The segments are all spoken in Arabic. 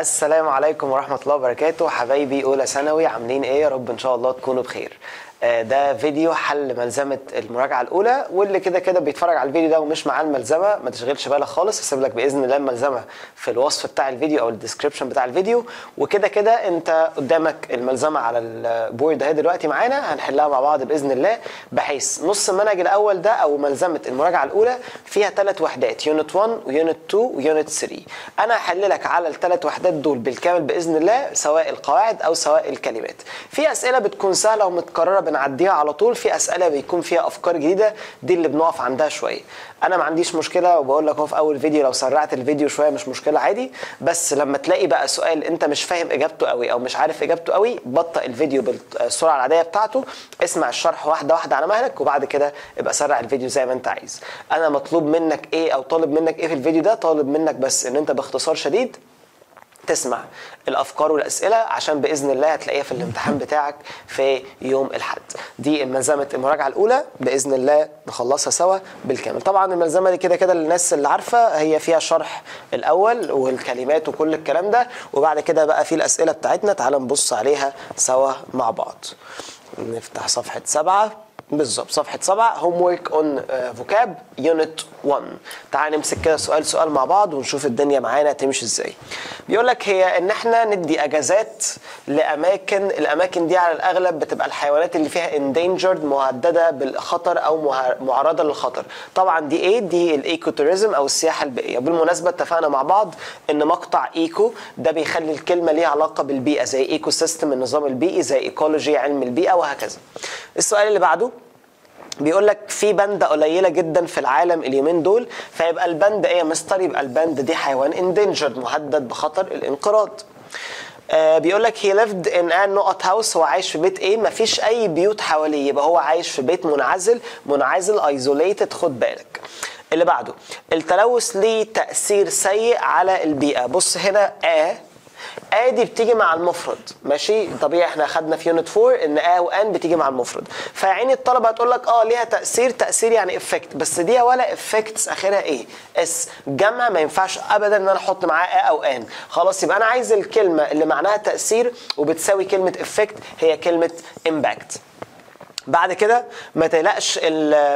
السلام عليكم ورحمة الله وبركاته. حبايبي أولى ثانوي عاملين إيه؟ يا رب إن شاء الله تكونوا بخير. ده فيديو حل ملزمة المراجعة الأولى واللي كده كده بيتفرج على الفيديو ده ومش معاه الملزمة ما تشغلش بالك خالص هسيب لك بإذن الله الملزمة في الوصف بتاع الفيديو أو ال description بتاع الفيديو. وكده كده أنت قدامك الملزمة على ال board أهي دلوقتي معانا هنحلها مع بعض بإذن الله بحيث نص المنهج الأول ده أو ملزمة المراجعة الأولى فيها ثلاث وحدات unit 1 و unit 2 و unit 3 أنا هحل لك على الثلاث وحدات دول بالكامل بإذن الله سواء القواعد أو سواء الكلمات. في أسئلة بتكون سهلة ومتكررة بنعديها على طول. في أسئلة بيكون فيها أفكار جديدة دي اللي بنقف عندها شوية. أنا ما عنديش مشكلة وبقول لك أهو في أول فيديو لو سرعت الفيديو شوية مش مشكلة عادي. بس لما تلاقي بقى سؤال أنت مش فاهم إجابته قوي أو مش عارف إجابته قوي بطئ الفيديو بالسرعة العادية بتاعته. اسمع الشرح واحدة واحدة على مهلك وبعد كده ابقى سرع الفيديو زي ما أنت عايز. أنا مطلوب منك إيه أو طالب منك إيه في الفيديو ده؟ طالب منك بس إن أنت باختصار شديد تسمع الأفكار والأسئلة عشان بإذن الله هتلاقيها في الامتحان بتاعك في يوم الأحد. دي ملزمه المراجعة الأولى بإذن الله نخلصها سوا بالكامل. طبعا الملزمة دي كده كده للناس اللي عارفة هي فيها شرح الأول والكلمات وكل الكلام ده وبعد كده بقى في الأسئلة بتاعتنا تعال نبص عليها سوا مع بعض. نفتح صفحة سبعة. بالظبط صفحة 7 homework on vocab unit 1 تعال نمسك كده سؤال سؤال مع بعض ونشوف الدنيا معانا تمشي إزاي. بيقول لك هي إن إحنا ندي أجازات لأماكن الأماكن دي على الأغلب بتبقى الحيوانات اللي فيها endangered مهددة بالخطر أو معرضة للخطر. طبعا دي إيه؟ دي ال ecotourism أو السياحة البيئية. بالمناسبة اتفقنا مع بعض إن مقطع eco ده بيخلي الكلمة ليها علاقة بالبيئة زي ecosystem النظام البيئي زي ecology علم البيئة وهكذا. السؤال اللي بعده بيقول لك في باندا قليلة جدا في العالم اليومين دول فيبقى الباندا إيه؟ يا مستر يبقى الباندا دي حيوان endangered مهدد بخطر الانقراض. آه بيقول لك he lived in an نقط house هو عايش في بيت إيه؟ مفيش أي بيوت حواليه يبقى هو عايش في بيت منعزل منعزل isolated خد بالك. اللي بعده التلوث ليه تأثير سيء على البيئة؟ بص هنا a، a دي بتيجي مع المفرد ماشي؟ طبيعي إحنا خدنا في unit 4 إن a و an بتيجي مع المفرد. فعين الطلبة هتقول لك آه ليها تأثير تأثير يعني effect بس دي ولا effects آخرها إيه؟ s جمع ما ينفعش ابدا إن أنا أحط معاه a أو an خلاص يبقى أنا عايز الكلمة اللي معناها تأثير وبتساوي كلمة effect هي كلمة impact بعد كده ما تقلقش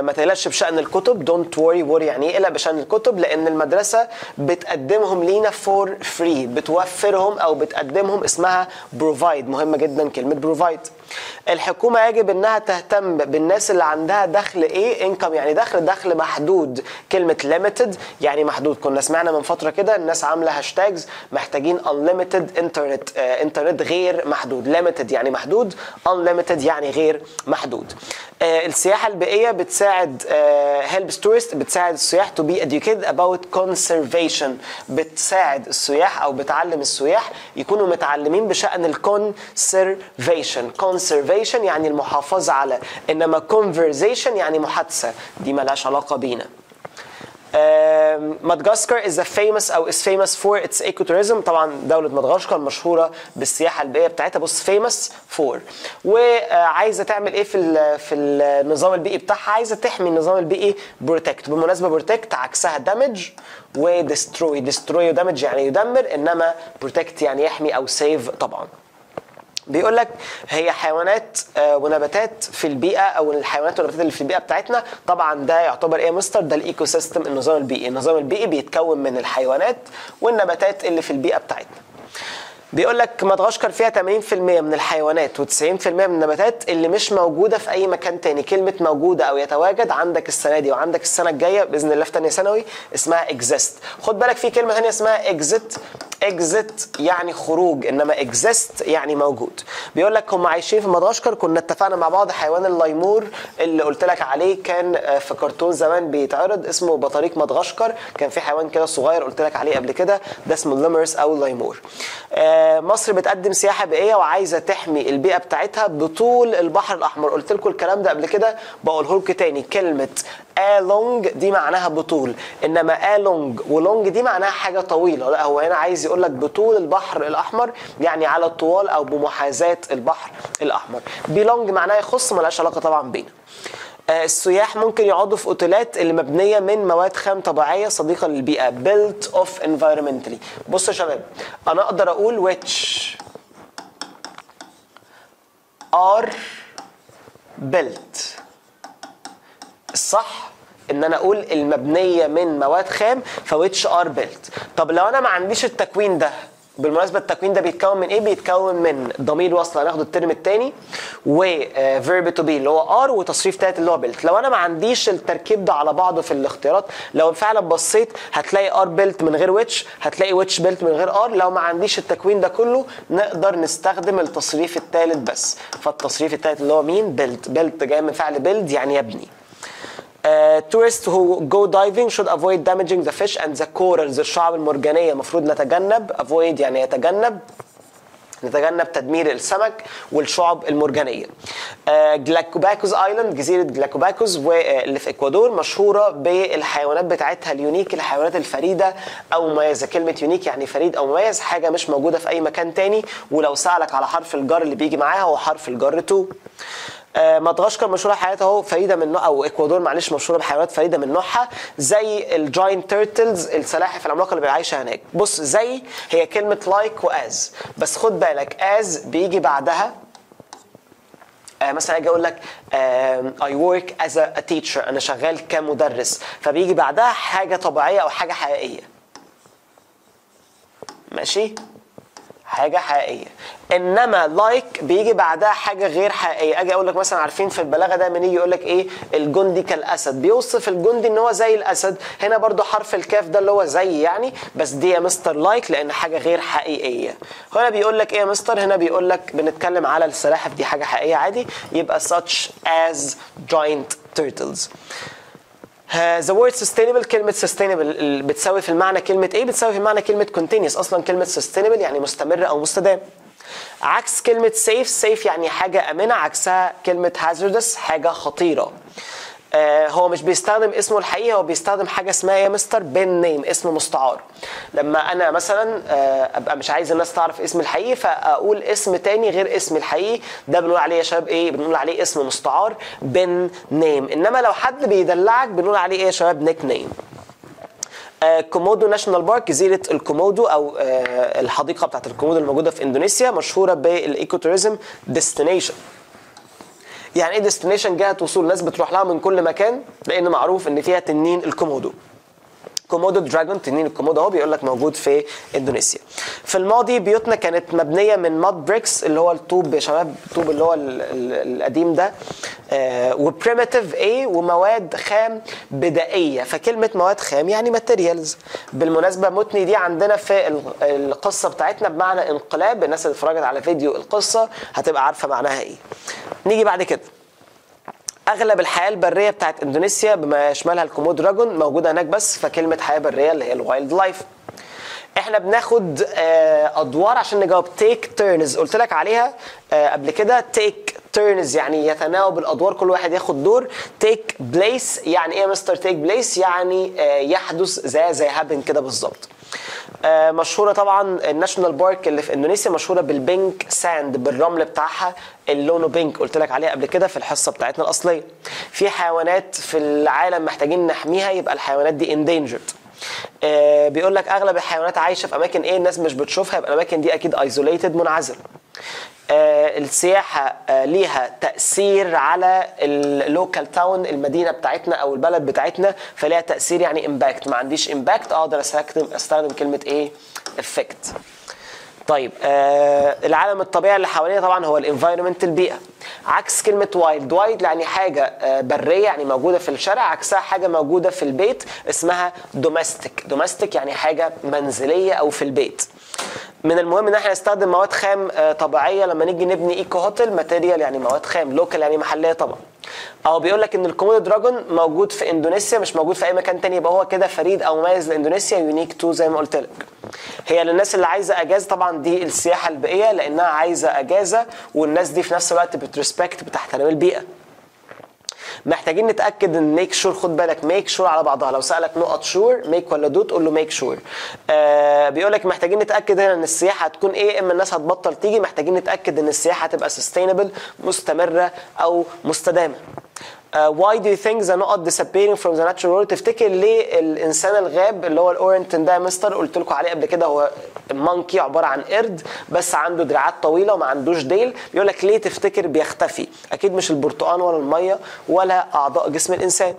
ما تقلقش بشأن الكتب. don't worry worry يعني إيه اقلق بشأن الكتب؟ لأن المدرسة بتقدمهم لينا for free بتوفرهم أو بتقدمهم اسمها provide مهمه جدا كلمة provide الحكومة يجب إنها تهتم بالناس اللي عندها دخل إيه؟ income يعني دخل دخل محدود كلمة limited يعني محدود. كنا سمعنا من فترة كده الناس عاملة hashtags محتاجين unlimited internet آه انترنت غير محدود. limited يعني محدود unlimited يعني غير محدود. آه السياحة البيئية بتساعد helps uh, tourists بتساعد السياح to be educated about conservation. بتساعد السياح أو بتعلم السياح يكونوا متعلمين بشأن ال conservation conservation يعني المحافظة على إنما conversation يعني محادثة. دي ملهاش علاقة بينا. مدغشقر is a famous أو is famous for its ecotourism. طبعا دولة مدغشقر مشهورة بالسياحة البيئية بتاعتها. بص famous for. وعايزة تعمل إيه في في النظام البيئي بتاعها؟ عايزة تحمي النظام البيئي protect. بالمناسبة protect عكسها damage و destroy. destroy و damage يعني يدمر إنما protect يعني يحمي أو save طبعا. بيقول لك هي حيوانات ونباتات في البيئة أو الحيوانات والنباتات اللي في البيئة بتاعتنا. طبعا ده يعتبر إيه مستر؟ ده ال ecosystem النظام البيئي. النظام البيئي بيتكون من الحيوانات والنباتات اللي في البيئة بتاعتنا. بيقول لك مدغشقر فيها 80% من الحيوانات و90% من النباتات اللي مش موجودة في أي مكان تاني. كلمة موجودة أو يتواجد عندك السنة دي وعندك السنة الجاية بإذن الله في ثانية ثانوي اسمها exist خد بالك في كلمة ثانية اسمها exit exit يعني خروج إنما exist يعني موجود. بيقول لك هم عايشين في مدغشقر كنا اتفقنا مع بعض حيوان الليمور اللي قلت لك عليه كان في كرتون زمان بيتعرض اسمه بطريق مدغشقر. كان في حيوان كده صغير قلت لك عليه قبل كده ده اسمه الليمرس أو الليمور مصر بتقدم سياحة بيئية وعايزة تحمي البيئة بتاعتها بطول البحر الأحمر. قلت لكم الكلام ده قبل كده بقوله لكم تاني كلمة along دي معناها بطول إنما along ولونج دي معناها حاجة طويلة. لا هو هنا عايز يقول لك بطول البحر الأحمر يعني على الطوال أو بمحاذاة البحر الأحمر. belong معناها يخص ملهاش علاقة طبعا بينا. آه، السياح ممكن يقعدوا في أوتيلات اللي مبنيه من مواد خام طبيعية صديقة للبيئة built of environmentally. بصوا يا شباب أنا أقدر أقول which are built. الصح ان أنا أقول المبنية من مواد خام ف which are built طب لو أنا ما عنديش التكوين ده بالمناسبة التكوين ده بيتكون من إيه؟ بيتكون من ضمير وصل هناخده الترم الثاني و verb to be اللي هو are وتصريف تالت اللي هو built لو أنا ما عنديش التركيب ده على بعضه في الاختيارات لو فعلا بصيت هتلاقي are built من غير which هتلاقي which built من غير are لو ما عنديش التكوين ده كله نقدر نستخدم التصريف الثالث بس. فالتصريف الثالث اللي هو مين؟ built built جاي من فعل build يعني يبني. Uh, tourists who go diving should avoid damaging the fish and the الشعب المرجانية المفروض نتجنب avoid يعني يتجنب نتجنب تدمير السمك والشعب المرجانية. آه، جلاكوباكوز Island جزيرة جلاكوباكوز واللي في إكوادور مشهورة بالحيوانات بتاعتها ال unique الحيوانات الفريدة أو مميزة كلمة unique يعني فريد أو مميز حاجة مش موجودة في أي مكان تاني ولو سألك على حرف الجر اللي بيجي معاها هو حرف الجر to. آه، مدغشقر مشهوره حياتها اهو فريدة من أو إكوادور معلش مشهوره بحيوانات فريدة من نوعها زي ال giant turtles السلاحف العملاقة اللي عايشه هناك. بص زي هي كلمة like و as بس خد بالك as بيجي بعدها آه مثلا أجي أقول لك I work as a teacher أنا شغال كمدرس. فبيجي بعدها حاجة طبيعية أو حاجة حقيقية. ماشي؟ حاجة حقيقية. إنما like بيجي بعدها حاجة غير حقيقية. أجي أقول لك مثلا عارفين في البلاغة دايما يجي يقول لك إيه؟ الجندي كالأسد. بيوصف الجندي إن هو زي الأسد. هنا برضو حرف الكاف ده اللي هو زي يعني بس دي يا مستر like لأن حاجة غير حقيقية. هنا بيقول لك إيه يا مستر؟ هنا بيقول لك بنتكلم على السلاحف دي حاجة حقيقية عادي. يبقى such as giant turtles. The word كلمة sustainable ال- بتساوي في المعنى كلمة إيه؟ بتساوي في المعنى كلمة continuous أصلا كلمة sustainable يعني مستمر أو مستدام. عكس كلمة safe safe يعني حاجة آمنة عكسها كلمة hazardous حاجة خطيرة. آه هو مش بيستخدم اسمه الحقيقي هو بيستخدم حاجة اسمها يا مستر؟ pen name اسم مستعار. لما أنا مثلا آه أبقى مش عايز الناس تعرف اسمي الحقيقي فأقول اسم تاني غير اسمي الحقيقي. ده بنقول عليه يا شباب إيه؟ بنقول عليه اسم مستعار pen name. إنما لو حد بيدلعك بنقول عليه إيه يا شباب؟ nickname. آه، كومودو National Park جزيره الكومودو أو آه، الحديقة بتاعت الكومودو الموجودة في إندونيسيا مشهورة بال ecotourism destination. يعني إيه destination جهة وصول؟ ناس بتروح لها من كل مكان لأن معروف إن فيها تنين الكومودو. كومودو dragon تنين الكومودو اهو بيقول لك موجود في إندونيسيا. في الماضي بيوتنا كانت مبنية من mud bricks اللي هو الطوب يا شباب الطوب اللي هو ال- ال- القديم ده و primitive إيه ومواد خام بدائية فكلمة مواد خام يعني materials بالمناسبة mutiny دي عندنا في ال- القصة بتاعتنا بمعنى انقلاب الناس اللي اتفرجت على فيديو القصة هتبقى عارفة معناها إيه. نيجي بعد كده أغلب الحياة البرية بتاعت إندونيسيا بما يشملها الكومودو dragon موجودة هناك بس فكلمة حياة برية اللي هي ال wildlife. إحنا بناخد آه، أدوار عشان نجاوب take turns قلت لك عليها آه، قبل كده take turns يعني يتناوب الأدوار كل واحد ياخد دور. take place يعني إيه مستر؟ take place يعني آه، يحدث زي زي happen كده بالظبط. مشهورة طبعا ال National Park اللي في إندونيسيا مشهورة بال pink sand بالرمل بتاعها اللي لونه pink قلت لك عليها قبل كده في الحصة بتاعتنا الأصلية. في حيوانات في العالم محتاجين نحميها يبقى الحيوانات دي endangered. آه، بيقول لك أغلب الحيوانات عايشة في أماكن إيه الناس مش بتشوفها يبقى الأماكن دي أكيد isolated منعزلة. آه، السياحة آه، ليها تأثير على ال local town المدينة بتاعتنا أو البلد بتاعتنا فليها تأثير يعني impact ما عنديش impact أقدر استخدم كلمة إيه؟ effect طيب آه العالم الطبيعي اللي حوالينا طبعا هو ال environment البيئه عكس كلمة wild wild يعني حاجة آه برية يعني موجودة في الشارع عكسها حاجة موجودة في البيت اسمها domestic domestic يعني حاجة منزلية أو في البيت. من المهم إن إحنا نستخدم مواد خام آه طبيعية لما نيجي نبني eco hotel material يعني مواد خام local يعني محلية طبعا. أو بيقول لك إن الكومودو dragon موجود في إندونيسيا مش موجود في أي مكان تاني يبقى هو كده فريد أو مميز لإندونيسيا unique to زي ما قلت لك. هي للناس اللي عايزة اجازه طبعا دي السياحة البيئية لأنها عايزة اجازه والناس دي في نفس الوقت بت respect بتحترم البيئة. محتاجين نتأكد إن make sure خد بالك make sure على بعضها. لو سألك نقط sure make ولا دوت قول له make sure آه بيقول لك محتاجين نتأكد هنا إن السياحة هتكون إيه إما الناس هتبطل تيجي محتاجين نتأكد إن السياحة هتبقى sustainable مستمرة أو مستدامة. Why do you think the نقط disappearing from the natural world? تفتكر ليه الإنسان الغاب اللي هو الاورنتن ده مستر قلت لكم عليه قبل كده هو monkey عبارة عن قرد بس عنده دراعات طويلة وما عندوش ديل. بيقول لك ليه تفتكر بيختفي؟ أكيد مش البرتقال ولا المية ولا أعضاء جسم الإنسان.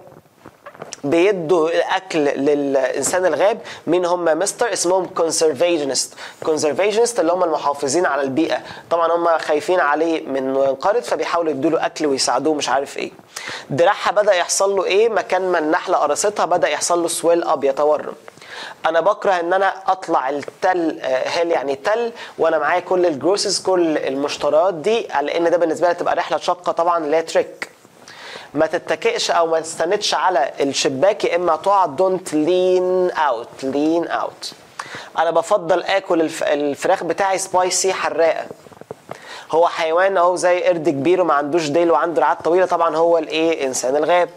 بيدوا الأكل للإنسان الغاب مين هم مستر؟ اسمهم conservationist conservationist اللي هم المحافظين على البيئة. طبعا هم خايفين عليه من انه ينقرض فبيحاولوا يدوا له أكل ويساعدوه مش عارف إيه. دراعها بدأ يحصل له إيه؟ مكان ما النحله قرصتها بدأ يحصل له swell up يتورم. أنا بكره إن أنا أطلع التل hill يعني تل وأنا معايا كل ال groceries كل المشتريات دي لأن ده بالنسبة لي تبقى رحلة شاقة طبعا هي trek. ما تتكئش أو ما تستندش على الشباك يا إما تقع don't lean out lean out أنا بفضل آكل الف... الفراخ بتاعي spicy حراقة. هو حيوان أهو زي قرد كبير وما عندوش ديل وعنده دراعات طويلة طبعا هو الايه انسان الغاب.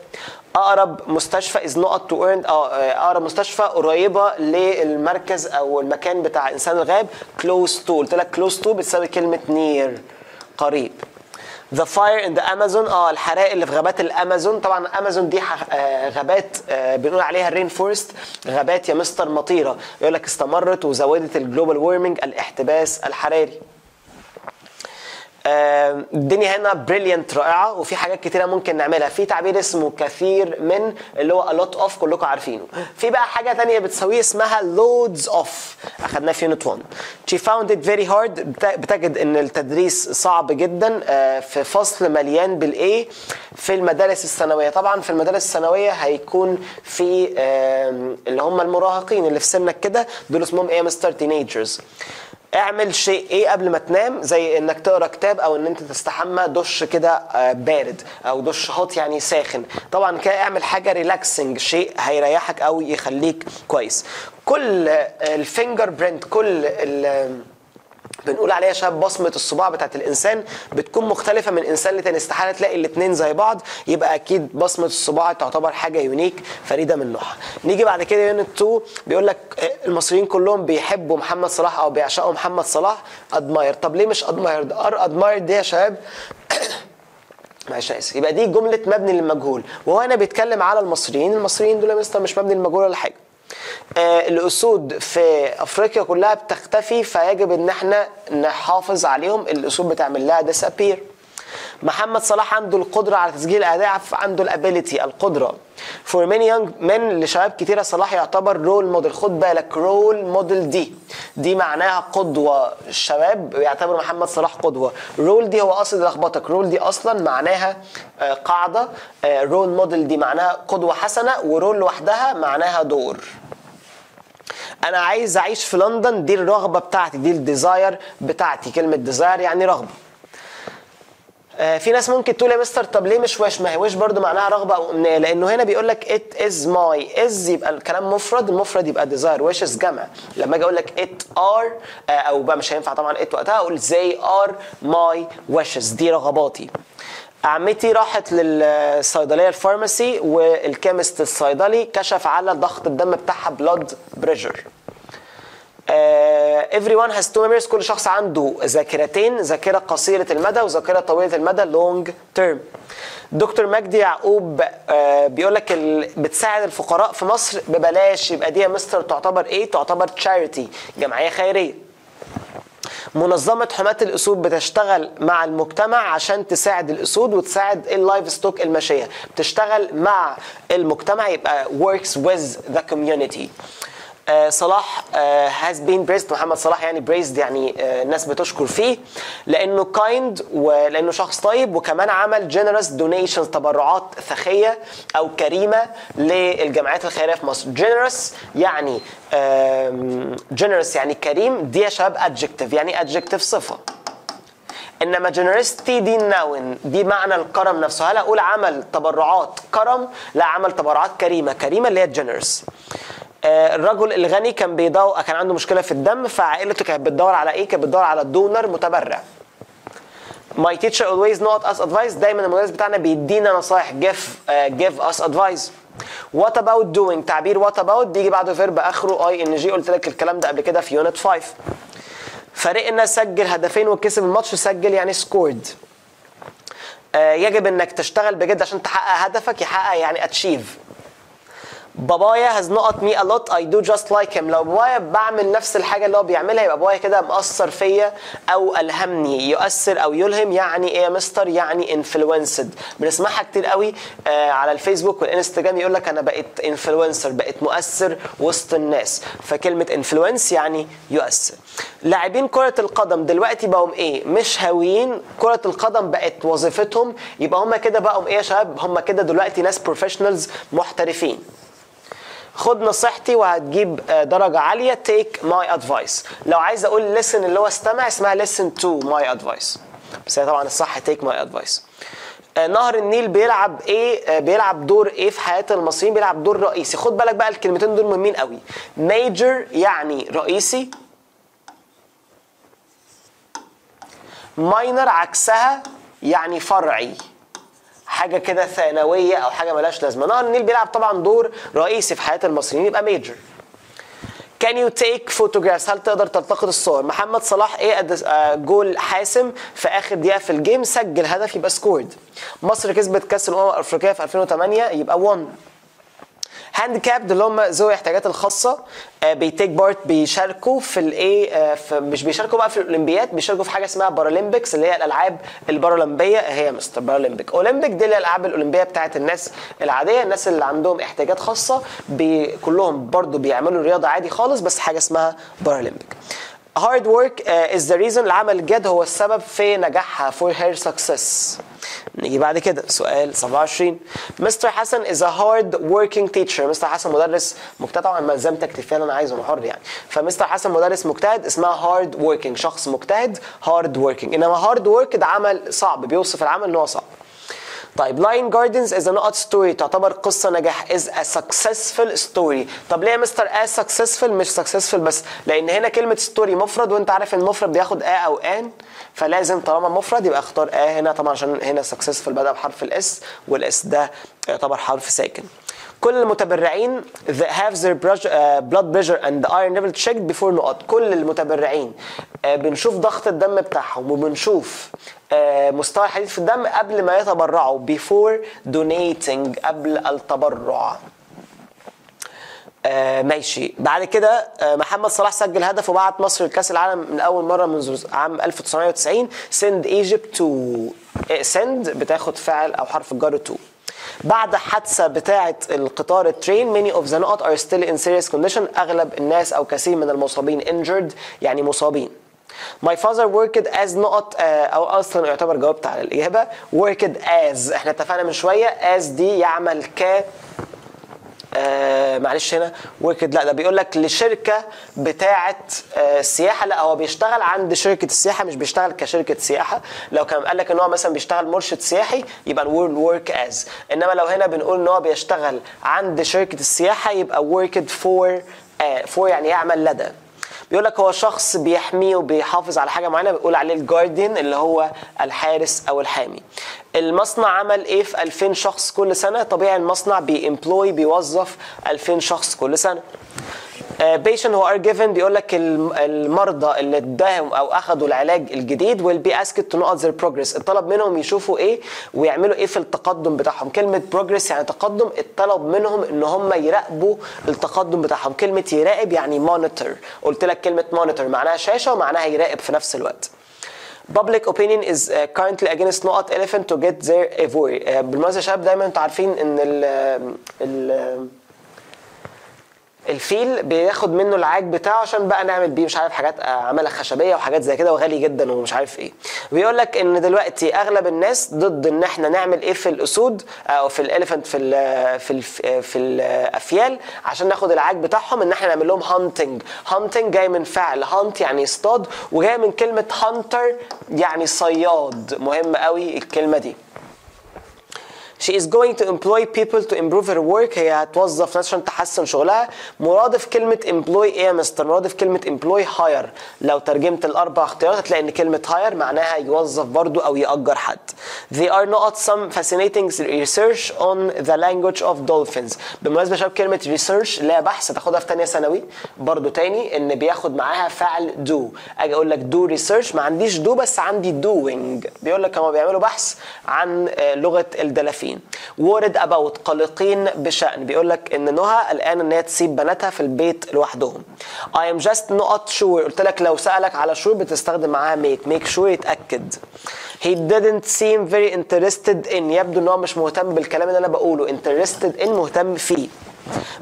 أقرب مستشفى is نقط to ايرن أقرب مستشفى قريبة للمركز أو المكان بتاع إنسان الغاب close to قلت لك close to بتساوي كلمة near قريب. the fire in the Amazon آه الحرائق اللي في غابات الأمازون. طبعا الامازون دي آه غابات آه بنقول عليها ال rainforest غابات يا مستر مطيرة. يقول لك استمرت وزودت ال global warming الاحتباس الحراري. الدنيا هنا brilliant رائعة وفي حاجات كتيرة ممكن نعملها. في تعبير اسمه كثير من اللي هو lot of كلكم عارفينه. في بقى حاجة تانية بتساويه اسمها loads of. أخدناها في unit 1 she found it very hard. بتجد إن التدريس صعب جدا في فصل مليان بالايه في المدارس الثانوية. طبعا في المدارس الثانوية هيكون في اللي هم المراهقين اللي في سنك كده دول اسمهم إيه مستر teenagers اعمل شيء إيه قبل ما تنام؟ زي انك تقرا كتاب أو ان انت تستحمى دش كده بارد أو دش hot يعني ساخن. طبعا كده اعمل حاجة relaxing شيء هيريحك أو يخليك كويس. كل ال fingerprint كل بنقول عليها شباب بصمة الصباع بتاعت الإنسان بتكون مختلفة من إنسان لتاني. استحالة تلاقي الاثنين زي بعض يبقى أكيد بصمة الصباع تعتبر حاجة unique فريدة من نوعها. نيجي بعد كده unit 2 بيقول لك المصريين كلهم بيحبوا محمد صلاح أو بيعشقوا محمد صلاح admire طب ليه مش admire are admire دي يا شباب. معلش اسف يبقى دي جملة مبني للمجهول. وهو هنا بيتكلم على المصريين. المصريين دول يا مستر مش مبني للمجهول ولا حاجة. آه الأسود في أفريقيا كلها بتختفي فيجب إن إحنا نحافظ عليهم. الأسود بتعمل لها disappear محمد صلاح عنده القدرة على تسجيل الأهداف عنده ال ability القدرة. for many young men لشباب كتيرة صلاح يعتبر role model خد بالك role model دي دي معناها قدوة. الشباب بيعتبروا محمد صلاح قدوة. rule دي هو قصد لخبطك. rule دي أصلا معناها آه قاعدة. آه role model دي معناها قدوة حسنة و role لوحدها معناها دور. أنا عايز اعيش في لندن دي الرغبة بتاعتي دي ال desire بتاعتي كلمة desire يعني رغبة. آه في ناس ممكن تقول يا مستر طب ليه مش wish؟ ما هي wish برضو معناها رغبة أو امنيه لأنه هنا بيقول لك it is my is يبقى الكلام مفرد المفرد يبقى desire wishes جمع. لما أجي أقول لك it are آه أو بقى مش هينفع طبعا it وقتها أقول they are my wishes دي رغباتي. عمتي راحت للصيدلية ال pharmacy وال chemist الصيدلي كشف على ضغط الدم بتاعها blood pressure uh, everyone has two memories كل شخص عنده ذاكرتين ذاكرة قصيرة المدى وذاكرة طويلة المدى long term. دكتور مجدي يعقوب uh, بيقول لك. بتساعد الفقراء في مصر ببلاش. يبقى دي يا مستر تعتبر إيه؟ تعتبر charity جمعية خيرية. منظمة حماة الأسود بتشتغل مع المجتمع عشان تساعد الأسود وتساعد ال livestock الماشية بتشتغل مع المجتمع يبقى works with the community. صلاح آه has been praised. محمد صلاح يعني praised يعني آه الناس بتشكر فيه لأنه kind ولأنه شخص طيب وكمان عمل generous donations تبرعات سخيه أو كريمة للجمعيات الخيرية في مصر. generous يعني generous يعني كريم دي يا شباب adjective يعني adjective صفة. إنما generosity دي noun دي معنى الكرم نفسه. هل أقول عمل تبرعات كرم؟ لا عمل تبرعات كريمة. كريمة اللي هي generous. الرجل الغني كان بيدور كان عنده مشكلة في الدم فعائلته كانت بتدور على إيه؟ كانت بتدور على donor متبرع. My teacher always نقط us advice دايما المدرس بتاعنا بيدينا نصايح uh, give us advice. What about doing تعبير what about بيجي بعده verb أخره ing قلت لك الكلام ده قبل كده في unit 5. فريقنا سجل هدفين وكسب الماتش سجل يعني scored. آه، يجب إنك تشتغل بجد عشان تحقق هدفك يحقق يعني اتشيف بابايا has not me a lot. I do just like him. لو بابايا بعمل نفس الحاجة اللي هو بيعملها يبقى بابايا كده مأثر فيا أو ألهمني يؤثر أو يلهم يعني إيه يا مستر؟ يعني influenced. بنسمعها كتير قوي آه على الفيسبوك والإنستجرام يقول لك أنا بقيت influencer بقيت مؤثر وسط الناس. فكلمة influence يعني يؤثر. لاعبين كرة القدم دلوقتي بقوا إيه؟ مش هاويين. كرة القدم بقت وظيفتهم. يبقى هم كده بقوا إيه يا شباب؟ هم كده دلوقتي ناس بروفيشنالز محترفين. خد نصيحتي وهتجيب آه، درجة عالية. Take my advice. لو عايز أقول listen اللي هو استمع اسمها listen to my advice. بس هي طبعا الصح my advice. آه، نهر النيل بيلعب إيه؟ آه، بيلعب دور إيه في حياة المصريين؟ بيلعب دور رئيسي. خد بالك بقى الكلمتين دول مهمين قوي. major يعني رئيسي. minor عكسها يعني فرعي. حاجة كده ثانوية أو حاجة ملهاش لازمة نهر النيل بيلعب طبعا دور رئيسي في حياة المصريين يبقى major Can you take photographs؟ هل تقدر تلتقط الصور؟ محمد صلاح إيه جول حاسم في آخر دقيقة في ال game سجل هدف يبقى scored. مصر كسبت كأس الأمم الأفريقية في 2008 يبقى 1. handicapped اللي هم ذوي الاحتياجات الخاصة بي take part بيشاركوا في الايه آه، مش بيشاركوا بقى في الأولمبياد بيشاركوا في حاجة اسمها Paralympics اللي هي الألعاب البارالمبية هي مستر بارالمبيك اولمبيك دي الألعاب الأولمبية بتاعت الناس العادية الناس اللي عندهم احتياجات خاصة كلهم برضو بيعملوا رياضة عادي خالص بس حاجة اسمها بارالمبيك work uh, is the reason العمل الجاد هو السبب في نجاحها for her success. نيجي بعد كده سؤال 27 مستر حسن is a hard working teacher. مستر حسن مدرس مجتهد طبعا ملزم تكليفيا أنا عايزه أنا حر يعني. فمستر حسن مدرس مجتهد اسمها hard working. شخص مجتهد hard working. إنما hard work ده عمل صعب بيوصف العمل إن هو صعب. طيب Lion Guardians is نقط story تعتبر قصة نجاح is a successful story طب ليه يا مستر a successful مش successful بس لأن هنا كلمة story مفرد وأنت عارف إن المفرد بياخد a أو an فلازم طالما مفرد يبقى اختار a هنا طبعا عشان هنا successful بدأ بحرف ال s وال s ده يعتبر حرف ساكن. كل المتبرعين that have their uh, blood pressure and iron level checked before نقط. كل المتبرعين آه، بنشوف ضغط الدم بتاعهم وبنشوف آه، مستوى الحديد في الدم قبل ما يتبرعوا before donating قبل التبرع. آه ماشي. بعد كده آه محمد صلاح سجل هدف وبعت مصر لكأس العالم من أول مرة منذ عام 1990 send Egypt to آه، send بتاخد فعل أو حرف الجر to بعد حادثة بتاعه القطار الترين many of the نقط are still in serious condition. أغلب الناس أو كثير من المصابين injured يعني مصابين. My father worked as نقط آه، أو أصلا يعتبر جاوبت على الإجابة worked as إحنا اتفقنا من شوية as دي يعمل ك آه معلش هنا وركد لا ده بيقول لك لشركة بتاعه آه سياحة. لا هو بيشتغل عند شركة السياحة مش بيشتغل كشركة سياحة. لو كان قال لك إن هو مثلا بيشتغل مرشد سياحي يبقى نقول work as إنما لو هنا بنقول إن هو بيشتغل عند شركة السياحة يبقى for آه for يعني يعمل لدى. بيقول لك هو شخص بيحميه وبيحافظ على حاجة معينة بيقول عليه ال guardian اللي هو الحارس أو الحامي. المصنع عمل إيه في 2000 شخص كل سنة؟ طبيعي المصنع بي employ بيوظف 2000 شخص كل سنة. patients who are given بيقول لك الم- المرضى اللي اداهم أو أخذوا العلاج الجديد will be asked to know their progress. الطلب منهم يشوفوا إيه ويعملوا إيه في التقدم بتاعهم. كلمة progress يعني تقدم الطلب منهم إن هم يراقبوا التقدم بتاعهم. كلمة يراقب يعني monitor. قلت لك كلمة monitor معناها شاشة ومعناها يراقب في نفس الوقت. Public opinion is uh, currently against نقط elephant to get their ivory. Uh, بالمناسبة يا شباب دايما أنتوا عارفين إن ال ال الفيل بياخد منه العاج بتاعه عشان بقى نعمل بيه مش عارف حاجات اعمالها خشبية وحاجات زي كده وغالي جدا ومش عارف إيه. بيقول لك إن دلوقتي أغلب الناس ضد إن إحنا نعمل إيه في الأسود أو في ال elephant في ال في ال في الافيال عشان ناخد العاج بتاعهم إن إحنا نعمل لهم hunting hunting جاي من فعل hunt يعني يصطاد وجاي من كلمة hunter يعني صياد. مهم قوي الكلمة دي. She is going to employ people to improve her work. هي هتوظف ناس عشان تحسن شغلها. مرادف كلمة employ إيه يا مستر؟ مرادف كلمة employ hire. لو ترجمت الأربع اختيارات هتلاقي إن كلمة hire معناها يوظف برضو أو يأجر حد. They are not some fascinating research on the language of dolphins. بالمناسبة شباب كلمة research اللي هي بحث هتاخدها في تانية ثانوي. برضو تاني إن بياخد معاها فعل do. أجي أقول لك do research. ما عنديش do بس عندي doing. بيقول لك هما بيعملوا بحث عن آه، لغة الدلافين. Worried about قلقين بشأن. بيقول لك إن نهى قلقانة إن هي تسيب بناتها في البيت لوحدهم. I am just not sure. قلت لك لو سألك على sure بتستخدم معاها make make sure يتأكد. He didn't seem very interested in. يبدو إن هو مش مهتم بالكلام اللي أنا بقوله. Interested in مهتم فيه.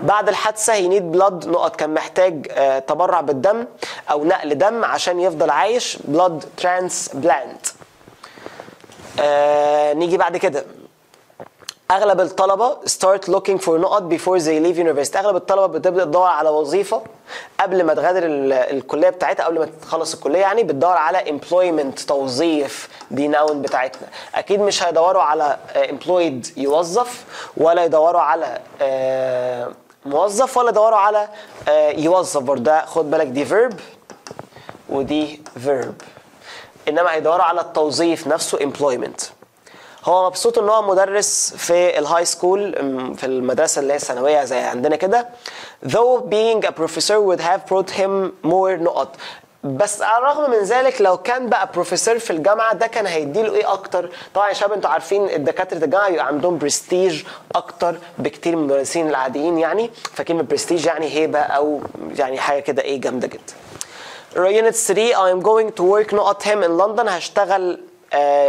بعد الحادثة he need blood نقط. كان محتاج آه، تبرع بالدم أو نقل دم عشان يفضل عايش. blood transplant آه نيجي بعد كده. أغلب الطلبة start looking for نقط before they leave university. أغلب الطلبة بتبدأ تدور على وظيفة قبل ما تغادر ال- الكلية بتاعتها قبل ما تخلص الكلية يعني بتدور على employment توظيف دي noun بتاعتنا. أكيد مش هيدوروا على آه، employed يوظف ولا يدوروا على آه، موظف ولا يدوروا على آه، يوظف برضه. ده خد بالك دي verb ودي verb. إنما هيدوروا على التوظيف نفسه employment. هو مبسوط إن هو مدرس في ال high school في المدرسة اللي هي الثانوية زي عندنا كده. Though being a professor would have brought him more نقط. بس على الرغم من ذلك لو كان بقى بروفيسور في الجامعة ده كان هيديله إيه أكتر؟ طبعا يا شباب أنتوا عارفين الدكاترة الجامعة بيبقى عندهم برستيج أكتر بكتير من المدرسين العاديين يعني. فكلمة برستيج يعني هيبة أو يعني حاجة كده إيه جامدة جدا. unit 3 I am going to work نقط him in London. هشتغل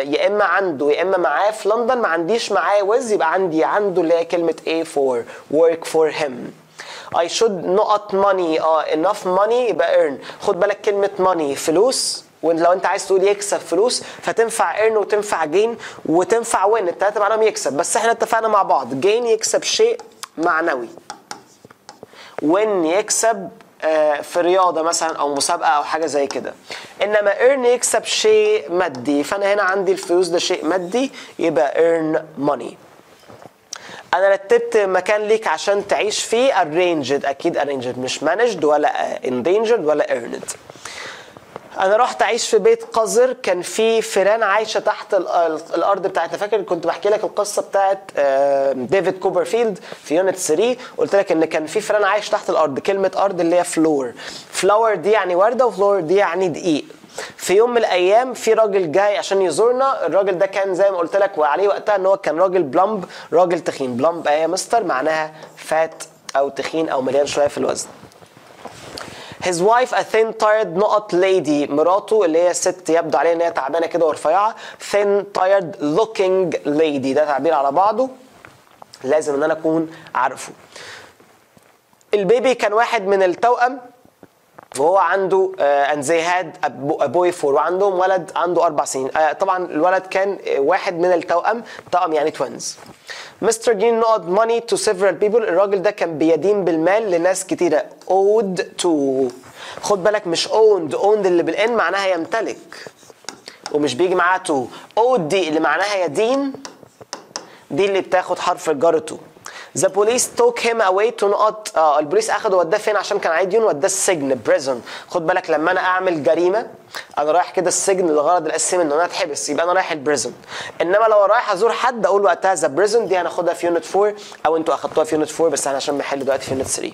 يا إما عنده يا إما معاه في لندن ما عنديش معاه ويز يبقى عندي عنده اللي هي كلمة A for work for him. I should نقط money آه enough money يبقى earn. خد بالك كلمة money فلوس. ولو أنت عايز تقول يكسب فلوس فتنفع earn وتنفع gain وتنفع win. التلاتة معناهم يكسب. بس إحنا اتفقنا مع بعض. gain يكسب شيء معنوي. وين يكسب آه، في رياضة مثلا أو مسابقة أو حاجة زي كده. إنما earn يكسب شيء مادي فأنا هنا عندي الفلوس ده شيء مادي يبقى earn money. أنا رتبت مكان ليك عشان تعيش فيه arranged أكيد arranged مش managed ولا endangered ولا earned. أنا رحت اعيش في بيت قذر كان في فيران عايشة تحت ال- ال- الأرض بتاعتنا. فاكر؟ كنت بحكي لك القصة بتاعت ديفيد كوبرفيلد في unit 3 قلت لك إن كان في فيران عايش تحت الأرض كلمة ارض اللي هي floor flower دي يعني وردة و flour دي يعني دقيق. في يوم من الأيام في راجل جاي عشان يزورنا. الراجل ده كان زي ما قلت لك وعليه وقتها إن هو كان راجل plump راجل تخين. plump إيه يا مستر؟ معناها fat أو تخين أو مليان شوية في الوزن. His wife a thin tired نقط lady مراته اللي هي ست يبدو عليها إن هي تعبانة كده ورفيعة thin tired looking lady. ده تعبير على بعضه. لازم إن أنا أكون عارفه. ال baby كان واحد من التوأم وهو عنده and they had boy four وعندهم ولد عنده أربع سنين. آه، طبعا الولد كان آه، واحد من التوأم توأم يعني twins Mr Dean نقط money to several people الراجل ده كان بيدين بالمال لناس كتيرة. owed to خد بالك مش owned owned اللي بال N معناها يمتلك. ومش بيجي معاها to owed دي اللي معناها يدين. دي اللي بتاخد حرف الجر تو The police took him away to نقط. آه البوليس اخده وداه فين؟ عشان كان عايز يون وداه السجن prison خد بالك لما أنا أعمل جريمة أنا رايح كده السجن للغرض الاساسي ان أنا اتحبس يبقى أنا رايح ال prison. انما لو رايح ازور حد أقول وقتها the prison دي هناخدها في unit 4 أو أنتوا اخدتوها في unit 4 بس إحنا عشان بنحل دلوقتي في unit 3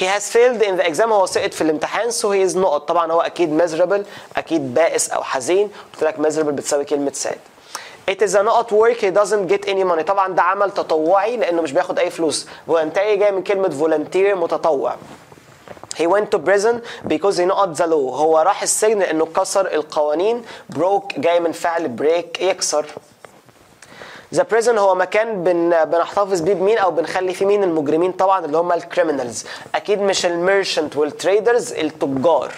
He has failed in the exam. هو سقط في الامتحان so he is نقط طبعا هو أكيد miserable أكيد بائس أو حزين. قلت لك miserable بتساوي كلمة sad. It is a نقط work. He doesn't get any money. طبعا ده عمل تطوعي لأنه مش بياخد أي فلوس. Voluntary جاي من كلمة volunteer متطوع. He went to prison because he نقط the law. هو راح السجن لأنه كسر القوانين broke جاي من فعل break يكسر. The prison هو مكان بن بنحتفظ بيه بمين؟ أو بنخلي فيه مين؟ المجرمين طبعا اللي هم ال criminals أكيد مش ال merchant وال traders التجار.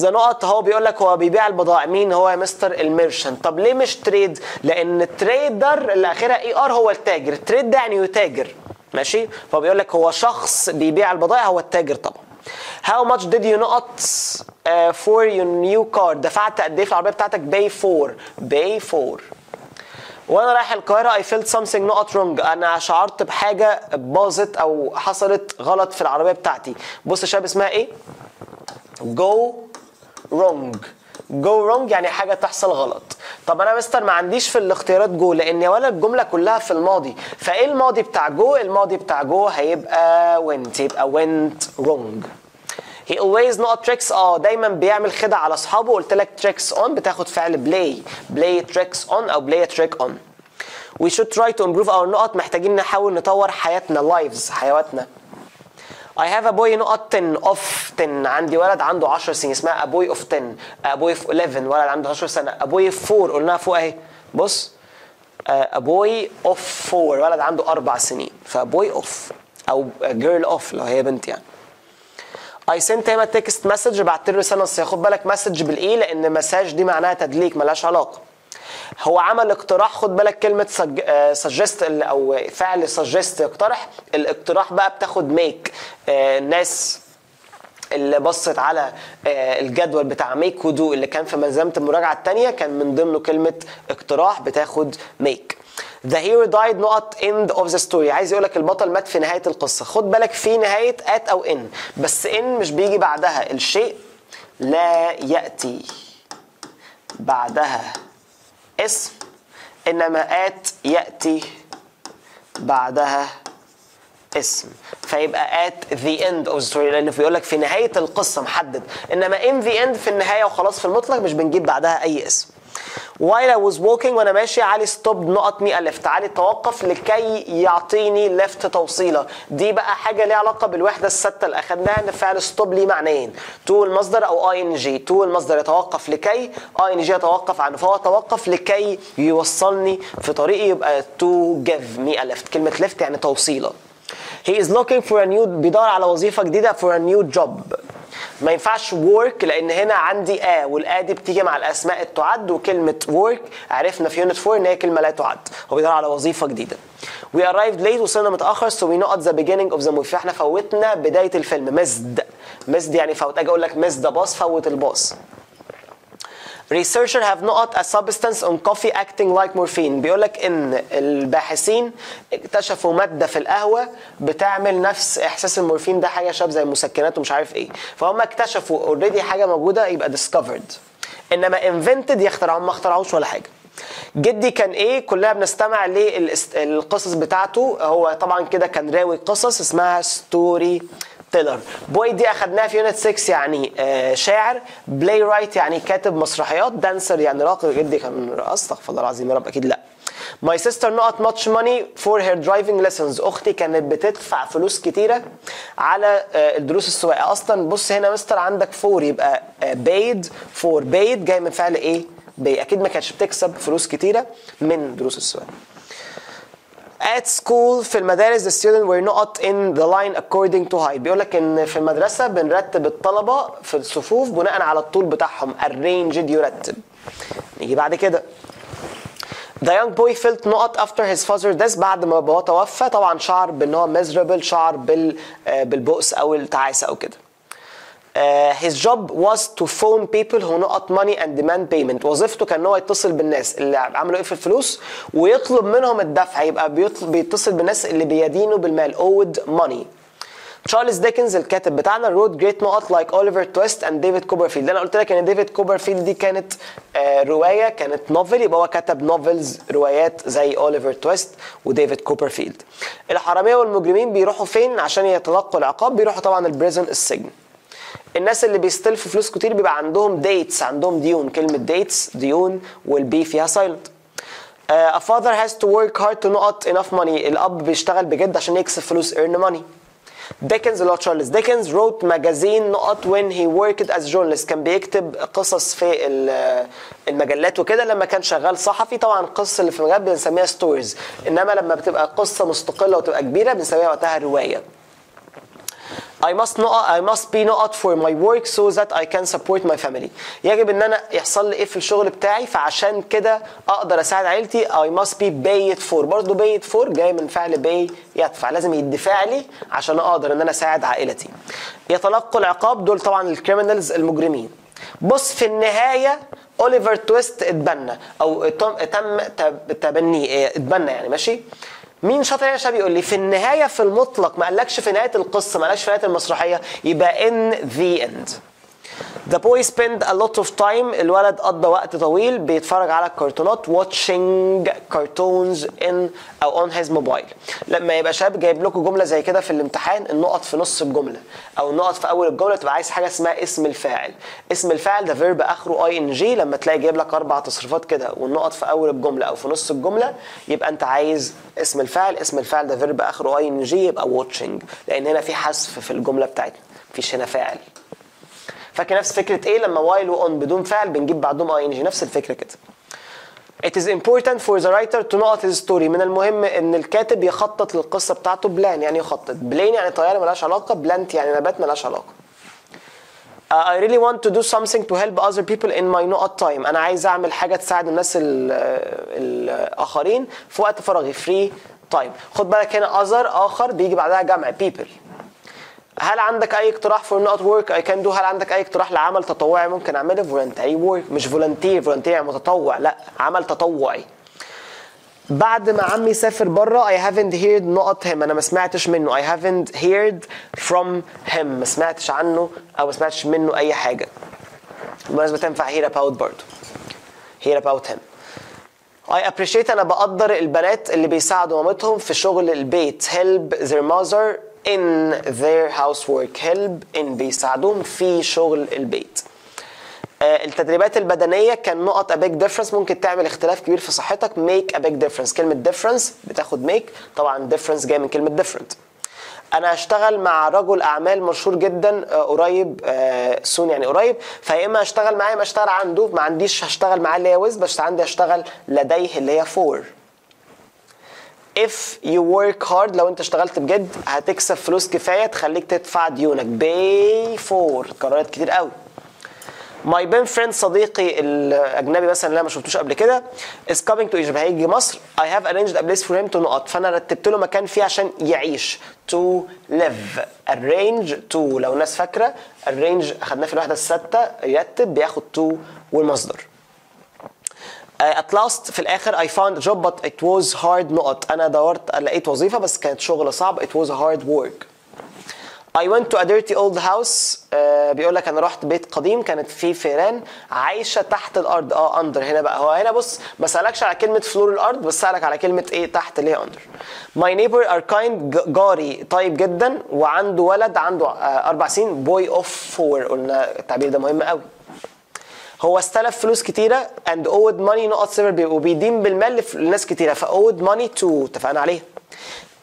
The نقط هو بيقول لك هو بيبيع البضائع مين هو يا مستر؟ ال merchant طب ليه مش trade لأن ال trader اللي اخرها er هو التاجر. ال trade ده يعني يتاجر. ماشي؟ فهو بيقول لك هو شخص بيبيع البضائع هو التاجر طبعا. How much did you نقط uh, for your new car? دفعت قد إيه في العربية بتاعتك؟ Pay for pay for وأنا رايح القاهرة I felt something نقط wrong. أنا شعرت بحاجة باظت أو حصلت غلط في العربية بتاعتي. بص يا شباب اسمها إيه؟ Go wrong. Go wrong يعني حاجة تحصل غلط. طب أنا مستر ما عنديش في الاختيارات جو لأن ولا الجملة كلها في الماضي. فإيه الماضي بتاع جو الماضي بتاع جو هيبقى went يبقى went wrong. He always not tricks. آه دايما بيعمل خدع على أصحابه. قلت لك tricks on بتاخد فعل play. Play tricks on أو play a trick on. We should try to improve our نقط محتاجين نحاول نطور حياتنا lives حيواتنا. I have a boy نقط 10 of 10 عندي ولد عنده 10 سنين. اسمها a boy of 10 a boy of 11 ولد عنده 11 سنة. A boy of 4 قلناها فوق اهي. بص. A boy of 4 ولد عنده أربع سنين. ف boy of أو girl of. لو هي بنت يعني. I sent him a text message. بعت له رسالة نصية خد بالك مسج بالإيه؟ لأن مساج دي معناها تدليك. ملهاش علاقة. هو عمل اقتراح خد بالك كلمة suggest أو فعل suggest يقترح الاقتراح بقى بتاخد make الناس اللي بصت على الجدول بتاع make و do اللي كان في ملزمة المراجعة التانية. كان من ضمنه كلمة اقتراح بتاخد make The hero died نقط end of the story. عايز يقول لك البطل مات في نهاية القصة. خد بالك في نهاية at أو in. بس in مش بيجي بعدها. الشيء لا يأتي بعدها. اسم إنما at يأتي بعدها اسم. فيبقى the end of the story لأن بيقول لك في نهاية القصة محدد. إنما in the end في النهاية وخلاص في المطلق مش بنجيب بعدها أي اسم. While I was walking وأنا ماشي علي stop نقط me lift علي توقف لكي يعطيني lift توصيلة. دي بقى حاجة ليها علاقة بالوحدة الثابته اللي أخدناها إن فعل stop ليه معنيين. to المصدر أو ing to المصدر يتوقف لكي ing يتوقف عنه. فهو توقف لكي يوصلني في طريقي يبقى give me a left كلمة left يعني توصيلة. He is looking for a new بيدور على وظيفة جديدة for a new job. ما ينفعش work لأن هنا عندي a وال a دي بتيجي مع الأسماء التعد وكلمة work عرفنا في unit 4 إن هي كلمة لا تعد. هو بيدور على وظيفة جديدة. We arrived late وصلنا متأخر so we know at the beginning of the movie. فإحنا فوتنا بداية الفيلم. missed missed يعني فوت. أجي أقول لك the bus فوت الباص. Researchers have نقط a substance on coffee acting like morphine. بيقول لك إن الباحثين اكتشفوا مادة في القهوة بتعمل نفس إحساس المورفين ده حاجة شبه زي المسكنات ومش عارف إيه. فهم اكتشفوا already حاجة موجودة يبقى discovered. إنما invented يخترعوا ما اخترعوش ولا حاجة. جدي كان إيه؟ كلنا بنستمع للقصص بتاعته. هو طبعا كده كان راوي قصص اسمها story teller poet دي اخدناها في unit 6 يعني آه شاعر playwright يعني كاتب مسرحيات dancer يعني راقص جدي كان استغفر الله العظيم يا رب أكيد لا. My sister نقط much money for her driving lessons. أختي كانت بتدفع فلوس كتيرة على آه الدروس السواقة. أصلا بص هنا مستر عندك for يبقى paid for paid جاي من فعل إيه؟ pay أكيد ما كانتش بتكسب فلوس كتيرة من دروس السواقة. At school في المدارس the students were not in the line according to height. بيقول لك إن في المدرسة بنرتب الطلبة في الصفوف بناء على الطول بتاعهم arranged يرتب. نيجي بعد كده. The young boy felt نقط after his father death بعد ما باباه توفى. طبعا شعر بإن هو miserable شعر بال بالبؤس أو التعاسة أو كده. Uh, his job was to phone people who not money and demand payment. وظيفته كان إن هو يتصل بالناس اللي عملوا إيه في الفلوس ويطلب منهم الدفع. يبقى بيطلب بيتصل بالناس اللي بيدينوا بالمال owed money. تشارلز ديكنز الكاتب بتاعنا wrote great نقط like اوليفر تويست and ديفيد كوبرفيلد أنا قلت لك إن ديفيد كوبرفيلد دي كانت آه رواية كانت novel يبقى هو كتب novels روايات زي اوليفر تويست وديفيد كوبرفيلد الحرامية والمجرمين بيروحوا فين؟ عشان يتلقوا العقاب بيروحوا طبعا ال prison السجن. الناس اللي بيستلفوا فلوس كتير بيبقى عندهم debts عندهم ديون. كلمة debts ديون وال b فيها silent uh, a father has to work hard to نقط enough money. الأب بيشتغل بجد عشان يكسب فلوس earn money. ديكنز اللي هو تشارلز ديكنز wrote magazine نقط when he worked as journalist. كان بيكتب قصص في المجلات وكده. لما كان شغال صحفي طبعا القصص اللي في المجلات بنسميها stories إنما لما بتبقى قصة مستقلة وتبقى كبيرة بنسميها وقتها رواية. I must نقط I must be نقط for my work so that I can support my family. يجب إن أنا يحصل لي إيه في الشغل بتاعي فعشان كده أقدر أساعد عيلتي I must be paid for برضه paid for جاي من فعل pay يدفع لازم يدفع لي عشان أقدر إن أنا أساعد عائلتي. يتلقوا العقاب دول طبعا ال criminals المجرمين. بص في النهاية اوليفر تويست اتبنى أو تم تم تب- تبنيه إيه، اتبنى يعني ماشي مين شاطر يا شباب يقول لي. في النهاية في المطلق ما قالكش في نهاية القصة ما قالكش في نهاية المسرحية يبقى in the end. The boy spent a lot of time الولد قضى وقت طويل بيتفرج على الكرتونات watching cartoons in أو on his mobile. لما يبقى شاب جايب لكم جملة زي كده في الامتحان النقط في نص الجملة. أو النقط في أول الجملة تبقى عايز حاجة اسمها اسم الفاعل. اسم الفاعل ده verb آخره ing لما تلاقي جايب لك أربع تصريفات كده والنقط في أول الجملة أو في نص الجملة يبقى أنت عايز اسم الفاعل. اسم الفاعل ده verb آخره ing يبقى watching. لأن هنا في حذف في الجملة بتاعتنا. مفيش هنا فاعل. فاكر نفس فكرة إيه لما while و when بدون فعل بنجيب بعدهم ing نفس الفكرة كده. It is important for the writer to know his story. من المهم إن الكاتب يخطط للقصة بتاعته plan يعني يخطط. plane يعني طيارة ملهاش علاقة plant يعني نبات ملهاش علاقة. Uh, I really want to do something to help other people in my نقط time. أنا عايز أعمل حاجة تساعد الناس ال- الآخرين في وقت فراغي. Free time. خد بالك هنا other آخر بيجي بعدها جمع. People. هل عندك أي اقتراح for نقط work? I can do. هل عندك أي اقتراح لعمل تطوعي ممكن أعمله؟ Voluntary work. مش volunteer. يعني متطوع. لا عمل تطوعي. بعد ما عمي سافر بره I haven't heard نقط him. أنا ما سمعتش منه. I haven't heard from him. ما سمعتش عنه أو ما سمعتش منه أي حاجة. بالمناسبه تنفع hear about برضه hear about him. I appreciate أنا بقدر البنات اللي بيساعدوا مامتهم في شغل البيت. Help their mother in their housework help in بيساعدوهم في شغل البيت. آه، التدريبات البدنية كان نقط a big difference. ممكن تعمل اختلاف كبير في صحتك. make a big difference. كلمة difference بتاخد make. طبعا difference جاي من كلمة different. أنا هشتغل مع رجل أعمال مشهور جدا آه، قريب soon يعني قريب. فيا إما اشتغل معاه يا إما اشتغل عنده. ما عنديش هشتغل معاه اللي هي ويز بس عندي هشتغل لديه اللي هي for if you work hard لو انت اشتغلت بجد هتكسب فلوس كفاية تخليك تدفع ديونك. Pay for. اتكررت كتير قوي. My best friend صديقي الأجنبي مثلا اللي أنا ما شفتوش قبل كده is coming to Egypt. هيجي مصر. I have arranged a place for him to نقط فأنا رتبت له مكان فيه عشان يعيش. To live. Arrange to. لو الناس فاكرة arrange. اخدناه في الوحده السادسة. يرتب بياخد to والمصدر. At last في الآخر found a job but it was hard نقط أنا دورت لقيت وظيفة بس كانت شغل صعب. It was hard work. I went to a dirty old house. uh, بيقول لك أنا رحت بيت قديم كانت فيه فيران عايشة تحت الأرض. آه under هنا بقى. هو هنا بص ما سألكش على كلمة floor الأرض بس سألك على كلمة إيه تحت اللي هي under My neighbor are kind جاري طيب جدا وعنده ولد عنده آه، أربع سنين boy of four. قلنا التعبير ده مهم قوي. هو استلف فلوس كتيرة and owed money نقط صفر بي- وبيدين بالمال لناس كتيرة. ف owed money to اتفقنا عليها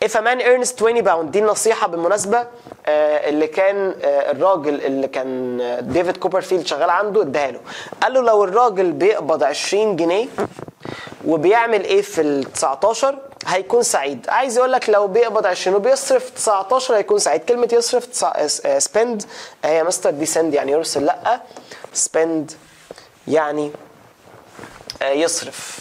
if a man earns 20 pound دي النصيحة بالمناسبة آه، اللي كان آه، الراجل اللي كان آه، ديفيد كوبرفيلد شغال عنده اداها له. قال له لو الراجل بيقبض 20 جنيه وبيعمل إيه في ال 19 هيكون سعيد. عايز يقول لك لو بيقبض 20 وبيصرف 19 هيكون سعيد. كلمة يصرف spend يا مستر دي send يعني يرسل لأ spend يعني آه، يصرف.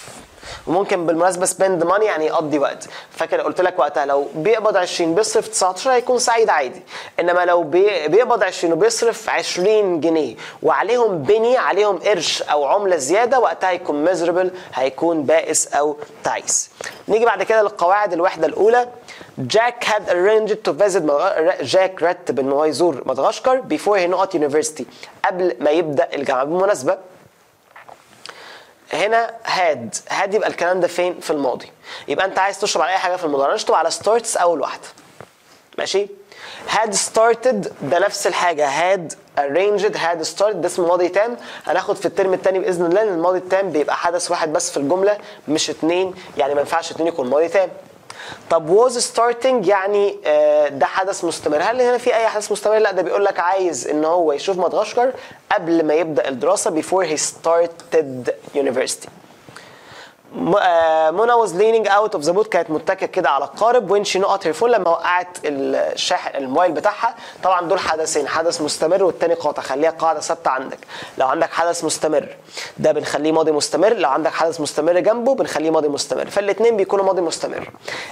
وممكن بالمناسبة spend money يعني يقضي وقت. فاكر قلت لك وقتها لو بيقبض 20 بيصرف 19 هيكون سعيد عادي. إنما لو بي- بيقبض 20 وبيصرف 20 جنيه وعليهم بني عليهم قرش أو عملة زيادة وقتها هيكون miserable هيكون بائس أو تعيس. نيجي بعد كده للقواعد الوحدة الأولى. جاك had arranged visit مدغ- جاك رتب ان هو يزور مدغشقر before he نقط university قبل ما يبدأ الجامعة. بالمناسبة هنا had. had يبقى الكلام ده فين؟ في الماضي. يبقى انت عايز تشطب على اي حاجة في المضارع اشطب على starts اول واحدة. ماشي؟ had started ده نفس الحاجة. had arranged had started ده اسمه ماضي تام. هناخد في الترم الثاني بإذن الله ان الماضي التام بيبقى حدث واحد بس في الجملة مش اتنين. يعني ما ينفعش اتنين يكون ماضي تام. طب was starting يعني آه، ده حدث مستمر. هل هنا في أي حدث مستمر؟ لا ده بيقول لك عايز إن هو يشوف مدغشقر قبل ما يبدأ الدراسة before he started university. منى was leaning out of the boat كانت متكئة كده على القارب when she نقط her phone لما وقعت الشاحن الموبايل بتاعها. طبعا دول حدثين حدث مستمر والتاني قاطع خليها قاعدة ثابتة عندك. لو عندك حدث مستمر ده بنخليه ماضي مستمر. لو عندك حدث مستمر جنبه بنخليه ماضي مستمر. فالاثنين بيكونوا ماضي مستمر.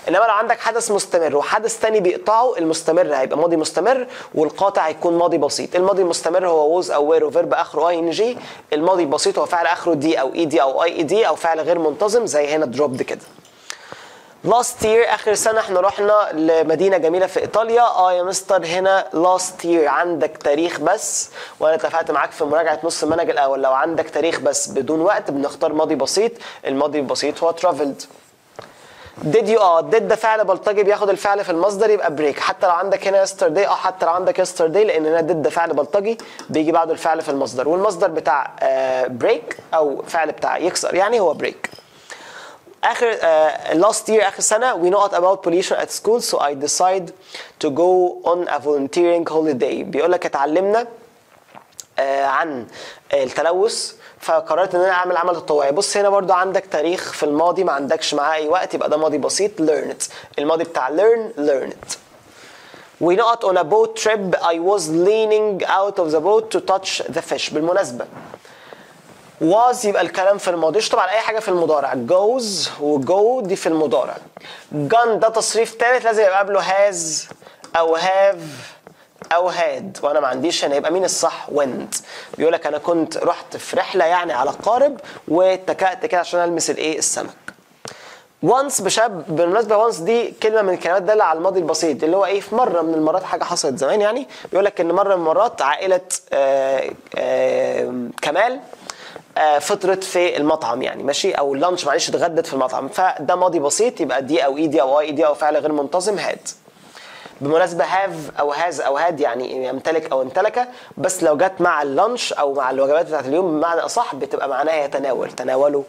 إنما لو عندك حدث مستمر وحدث تاني بيقطعه المستمر هيبقى ماضي مستمر والقاطع هيكون ماضي بسيط. الماضي المستمر هو was أو were و verb آخره ing الماضي البسيط هو فعل آخره d أو ed أو ied أو فعل غير منتظم زي هنا dropped كده. last year آخر سنة إحنا رحنا لمدينة جميلة في إيطاليا. آه يا مستر هنا last year عندك تاريخ بس وأنا اتفقت معاك في مراجعة نص المنهج الأول. لو عندك تاريخ بس بدون وقت بنختار ماضي بسيط. الماضي البسيط هو traveled. Did you آه did ده فعل بلطجي بياخد الفعل في المصدر يبقى break. حتى لو عندك هنا yesterday آه حتى لو عندك yesterday لأن هنا did ده فعل بلطجي بيجي بعده الفعل في المصدر. والمصدر بتاع آه break أو فعل بتاع يكسر يعني هو break. آخر آه، last year آخر سنة we نقط about pollution at school so I decided to go on a volunteering holiday بيقول لك اتعلمنا uh, عن التلوث فقررت إن أنا أعمل عمل تطوعي بص هنا برضو عندك تاريخ في الماضي ما عندكش معاه أي وقت يبقى ده ماضي بسيط learnt الماضي بتاع learn learnt We نقط on a boat trip. I was leaning out of the boat to touch the fish. بالمناسبة was يبقى الكلام في الماضي. اشطب على أي حاجة في المضارع. goes وجو دي في المضارع. gone ده تصريف ثالث لازم يبقى قبله has أو have أو had وأنا ما عنديش هنا. يبقى مين الصح؟ went بيقول لك أنا كنت رحت في رحلة يعني على القارب واتكأت كده عشان ألمس الإيه؟ السمك. وانس بشاب بالمناسبة وانس دي كلمة من الكلمات داله على الماضي البسيط اللي هو إيه؟ في مرة من المرات حاجة حصلت زمان يعني بيقول لك إن مرة من المرات عائلة آه آه كمال آه، فطرت في المطعم يعني ماشي؟ أو ال lunch معلش اتغدت في المطعم. فده ماضي بسيط يبقى d أو ed أو ied أو فعل غير منتظم had. بالمناسبة have أو has أو had يعني يمتلك أو امتلك بس لو جت مع ال lunch أو مع الوجبات بتاعت اليوم بمعنى أصح بتبقى معناها يتناول تناولوا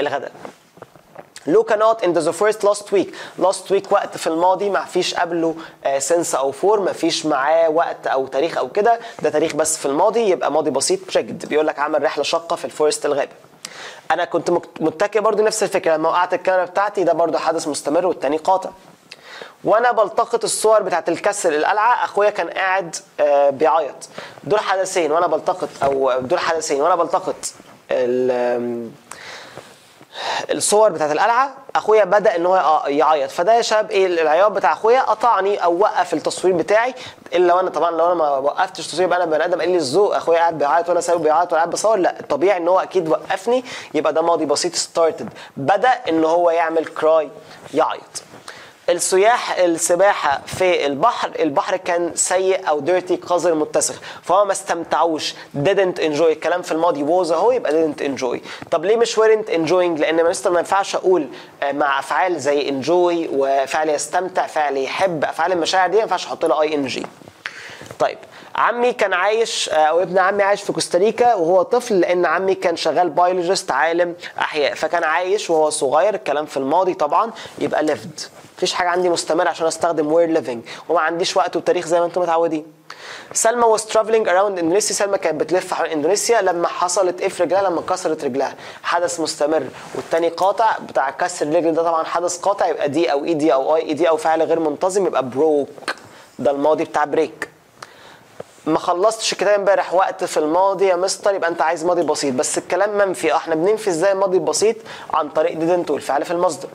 الغداء. لوكا نقط in the forest last week last week وقت في الماضي ما فيش قبله since أو for ما فيش معاه وقت أو تاريخ أو كده. ده تاريخ بس في الماضي يبقى ماضي بسيط trekked بيقول لك عمل رحلة شاقة في ال forest الغابة. أنا كنت متكئ برضو نفس الفكرة لما وقعت الكاميرا بتاعتي ده برضو حدث مستمر والتاني قاطع. وأنا بلتقط الصور بتاعت ال castle القلعة أخويا كان قاعد آه، بيعيط. دول حدثين وأنا بلتقط أو دول حدثين وأنا بلتقط الصور بتاعت القلعة أخويا بدأ إن هو يعيط. فده يا شباب إيه العياط بتاع أخويا؟ قطعني أو وقف التصوير بتاعي إلا لو أنا طبعا لو أنا ما وقفتش تصوير يبقى أنا بني آدم. قليل الذوق أخويا قاعد بيعيط وأنا سايبه بيعيط وأنا قاعد بصور. لا الطبيعي إن هو أكيد وقفني يبقى ده ماضي بسيط started بدأ إن هو يعمل cry يعيط. السياح السباحة في البحر البحر كان سيء أو dirty قذر متسخ فهو ما استمتعوش didn't enjoy. الكلام في الماضي was أهو يبقى didn't enjoy. طب ليه مش weren't enjoying لأن مستر ما ينفعش أقول آه، مع أفعال زي enjoy وفعل يستمتع فعل يحب أفعال المشاعر دي ما ينفعش أحط لها ing طيب عمي كان عايش آه، أو ابن عمي عايش في كوستاريكا وهو طفل لأن عمي كان شغال biologist عالم أحياء فكان عايش وهو صغير. الكلام في الماضي طبعا يبقى lived. مفيش حاجة عندي مستمر عشان أستخدم were living وما عنديش وقت وتاريخ زي ما أنتم متعودين. سلمى was traveling around إندونيسيا سلمى كانت بتلف حول إندونيسيا لما حصلت إيه في رجلها لما كسرت رجلها. حدث مستمر. والتاني قاطع بتاع كسر الرجل ده طبعا حدث قاطع يبقى d أو ed أو ied أو فعل غير منتظم يبقى broke ده الماضي بتاع break ما خلصتش الكتاب امبارح وقت في الماضي يا مستر يبقى انت عايز ماضي بسيط. بس الكلام منفي. إحنا بننفي إزاي الماضي البسيط عن طريق didn't والفعل في المصدر.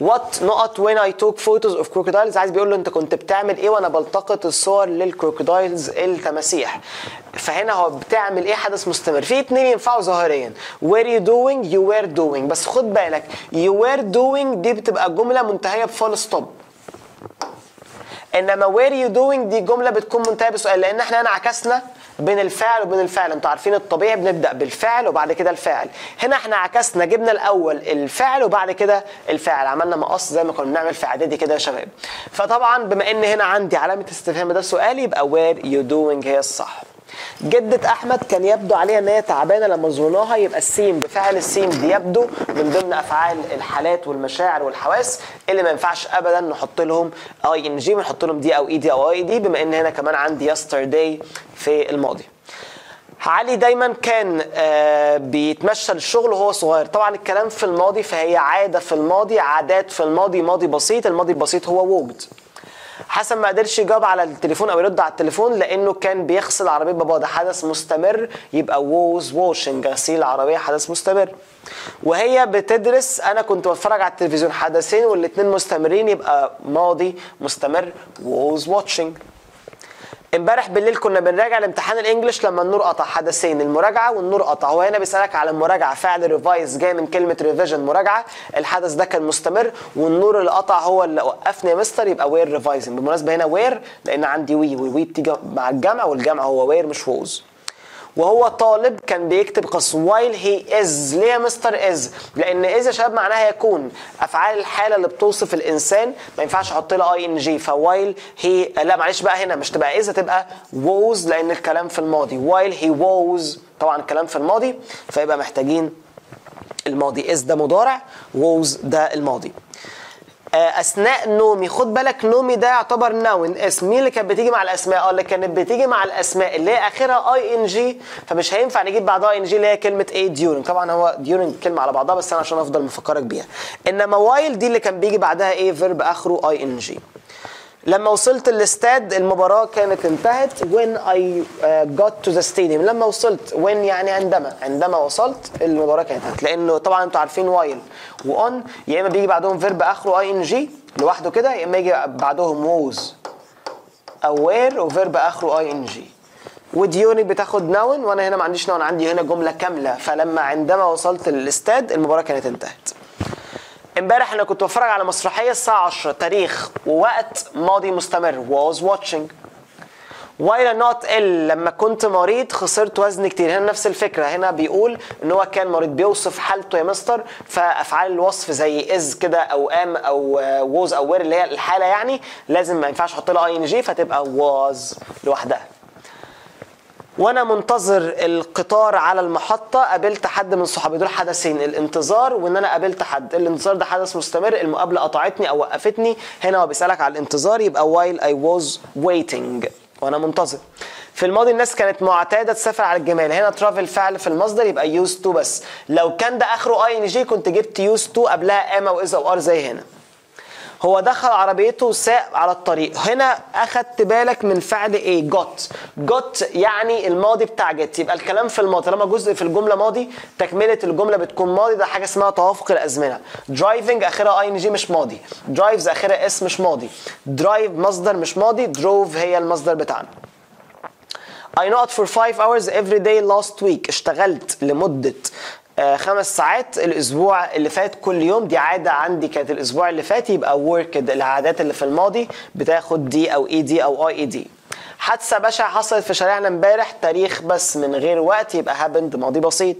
what نقط when I took photos of crocodiles. عايز بيقول له انت كنت بتعمل إيه وأنا بلتقط الصور لل crocodiles التماسيح فهنا هو بتعمل إيه؟ حدث مستمر. في اتنين ينفعوا ظاهريا. Were you doing you were doing. بس خد بالك you were doing دي بتبقى جملة منتهية بفول ستوب. إنما where you doing دي جملة بتكون منتهية بسؤال. لأن إحنا هنا عكسنا. بين الفعل وبين الفعل أنتوا عارفين الطبيعي بنبدأ بالفعل وبعد كده الفاعل. هنا إحنا عكسنا جبنا الأول الفعل وبعد كده الفاعل. عملنا مقص زي ما كنا بنعمل في إعدادي كده يا شباب. فطبعا بما إن هنا عندي علامة استفهام ده سؤال يبقى where you doing هي الصح. جدة أحمد كان يبدو عليها إن هي تعبانة لما زرناها يبقى السين بفعل السين دي يبدو من ضمن أفعال الحالات والمشاعر والحواس اللي ما ينفعش أبدا نحط لهم ing بنحط لهم d أو ed أو ied بما إن هنا كمان عندي yesterday في الماضي. علي دايما كان آه، بيتمشى للشغل وهو صغير طبعا الكلام في الماضي فهي عادة في الماضي عادات في الماضي ماضي بسيط الماضي البسيط هو ووجد حسن ما قدرش يجاوب على التليفون أو يرد على التليفون لأنه كان بيغسل عربيه باباه ده حدث مستمر. يبقى was washing غسيل العربية. حدث مستمر. وهي بتدرس. أنا كنت بتفرج على التلفزيون حدثين والاثنين مستمرين. يبقى ماضي مستمر. was watching امبارح بالليل كنا بنراجع الامتحان ال English لما النور قطع. حدثين المراجعة والنور قطع. هو هنا بيسألك على المراجعه فعل revise جاي من كلمة revision مراجعة. الحدث ده كان مستمر والنور اللي قطع هو اللي وقفني يا مستر يبقى were revising بالمناسبه هنا were لأن عندي we وال we بتيجي مع الجمع والجمع هو were مش was وهو طالب كان بيكتب قص while he is ليه مستر is لأن is يا شباب معناها يكون. أفعال الحالة اللي بتوصف الإنسان ما ينفعش أحط لها ing ف while he لا معلش بقى هنا مش تبقى is هتبقى was لأن الكلام في الماضي. While he was طبعا الكلام في الماضي فيبقى محتاجين الماضي. Is ده مضارع was ده الماضي. أثناء نومي. خد بالك نومي ده يعتبر noun اسم مين اللي كانت بتيجي مع الأسماء آه اللي كانت بتيجي مع الأسماء اللي هي آخرها ing فمش هينفع نجيب بعدها ing اللي هي كلمة إيه during طبعا هو during كلمة على بعضها بس أنا عشان أفضل مفكرك بيها. إنما while دي اللي كان بيجي بعدها إيه verb آخره ing لما وصلت الاستاد المباراة كانت انتهت when I uh, got to the stadium. لما وصلت when يعني عندما عندما وصلت المباراة كانت انتهت. لأنه طبعا أنتوا عارفين while و when يا إما بيجي بعدهم verb آخره ing لوحده كده يا إما يجي بعدهم was. أو were و verb آخره ing و during بتاخد noun وأنا هنا ما عنديش noun عندي هنا جملة كاملة. فلما عندما وصلت للاستاد المباراة كانت انتهت. امبارح أنا كنت بتفرج على مسرحية الساعة 10 تاريخ ووقت ماضي مستمر was watching. While نقط ill لما كنت مريض خسرت وزن كتير. هنا نفس الفكرة. هنا بيقول إن هو كان مريض بيوصف حالته يا مستر فأفعال الوصف زي is كده أو am أو was أو were اللي هي الحالة يعني لازم ما ينفعش أحط لها اي ان جي فتبقى was لوحدها. وأنا منتظر القطار على المحطة قابلت حد من صحابي. دول حدثين الانتظار وان أنا قابلت حد. الانتظار ده حدث مستمر المقابلة قطعتني أو وقفتني. هنا هو بيسألك على الانتظار يبقى while I was waiting. وأنا منتظر. في الماضي الناس كانت معتادة تسافر على الجمال. هنا ترافل فعل في المصدر يبقى used to بس. لو كان ده آخره ing كنت جبت used to قبلها am أو is أو are زي هنا. هو دخل عربيته وساق على الطريق. هنا أخدت بالك من فعل إيه؟ got got يعني الماضي بتاع get يبقى الكلام في الماضي طالما جزء في الجملة ماضي تكملة الجملة بتكون ماضي. ده حاجة اسمها توافق الأزمنة. driving أخرها ing مش ماضي. drives أخرها s مش ماضي. drive مصدر مش ماضي. drove هي المصدر بتاعنا. I not for five hours every day last week. اشتغلت لمدة خمس ساعات الأسبوع اللي فات كل يوم. دي عادة عندي كانت الأسبوع اللي فات. يبقى worked العادات اللي في الماضي بتاخد دي أو اي دي أو اي اي دي حادثة بشعة حصلت في شارعنا امبارح. تاريخ بس من غير وقت. يبقى happened. ماضي بسيط.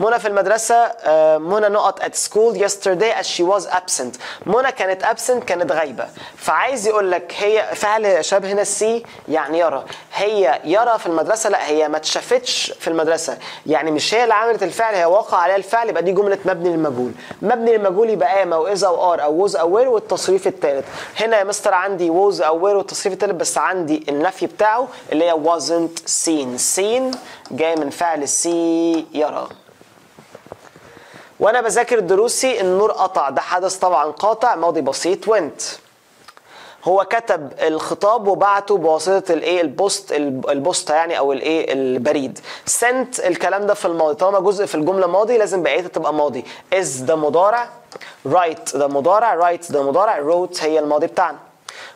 منى في المدرسة آه، منى نقط at school yesterday as she was absent. منى كانت absent كانت غايبة. فعايز يقول لك هي فعل شبه هنا see يعني يرى. هي يرى في المدرسة لا هي ما اتشافتش في المدرسة. يعني مش هي اللي عملت الفعل هي وقع عليها الفعل يبقى دي جملة مبني للمجهول. مبني للمجهول يبقى am أو is أو are أو were والتصريف الثالث هنا يا مستر عندي was أو were والتصريف الثالث بس عندي النفي بتاعه اللي هي wasn't seen. seen جاي من فعل see يرى. وأنا بذاكر دروسي النور قطع. ده حدث طبعا قاطع ماضي بسيط went هو كتب الخطاب وبعته بواسطة الايه ال post البوسطه يعني أو الايه البريد. sent الكلام ده في الماضي. طالما جزء في الجملة ماضي لازم بقيتها تبقى ماضي. is ده مضارع write ده مضارع write ده مضارع wrote هي الماضي بتاعنا.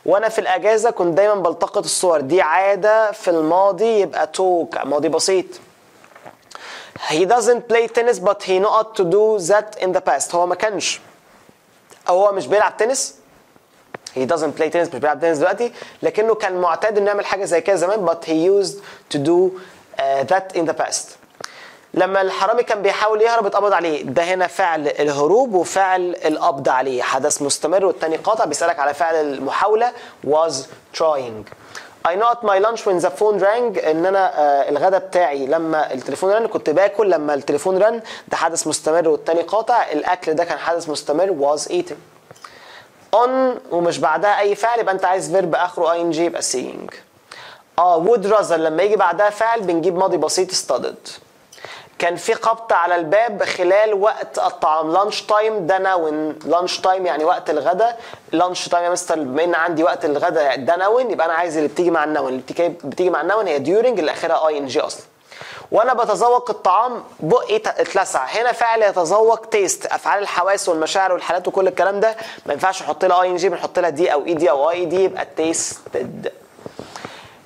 وأنا في الأجازة كنت دايما بلتقط الصور. دي عادة في الماضي يبقى took. ماضي بسيط. He doesn't play tennis but he how to do that in the past. هو ما كانش. أو هو مش بيلعب تنس. He doesn't play tennis مش بيلعب تنس دلوقتي. لكنه كان معتاد إنه يعمل حاجة زي كده زمان but he used to do uh, that in the past. لما الحرامي كان بيحاول يهرب اتقبض عليه. ده هنا فعل الهروب وفعل القبض عليه. حدث مستمر والتاني قاطع. بيسألك على فعل المحاولة. Was trying. I not my lunch when the phone rang إن أنا آه الغدا بتاعي لما التليفون رن كنت باكل. لما التليفون رن ده حدث مستمر. والتاني قاطع الأكل ده كان حدث مستمر was eating. On ومش بعدها أي فعل يبقى أنت عايز verb آخره ing يبقى seeing. آه would rather لما يجي بعدها فعل بنجيب ماضي بسيط studied كان في خبط على الباب خلال وقت الطعام. lunch time ده noun lunch time يعني وقت الغداء lunch time يا مستر بما ان عندي وقت الغداء ده noun يبقى أنا عايز اللي بتيجي مع ال noun اللي بتيجي, مع ال noun هي during اللي اخرها ing أصلا. وأنا بتذوق الطعام بقي اتلسع. هنا فعل يتذوق taste أفعال الحواس والمشاعر والحالات وكل الكلام ده. ما ينفعش أحط لها ing بنحط لها d أو ed أو ied يبقى tasted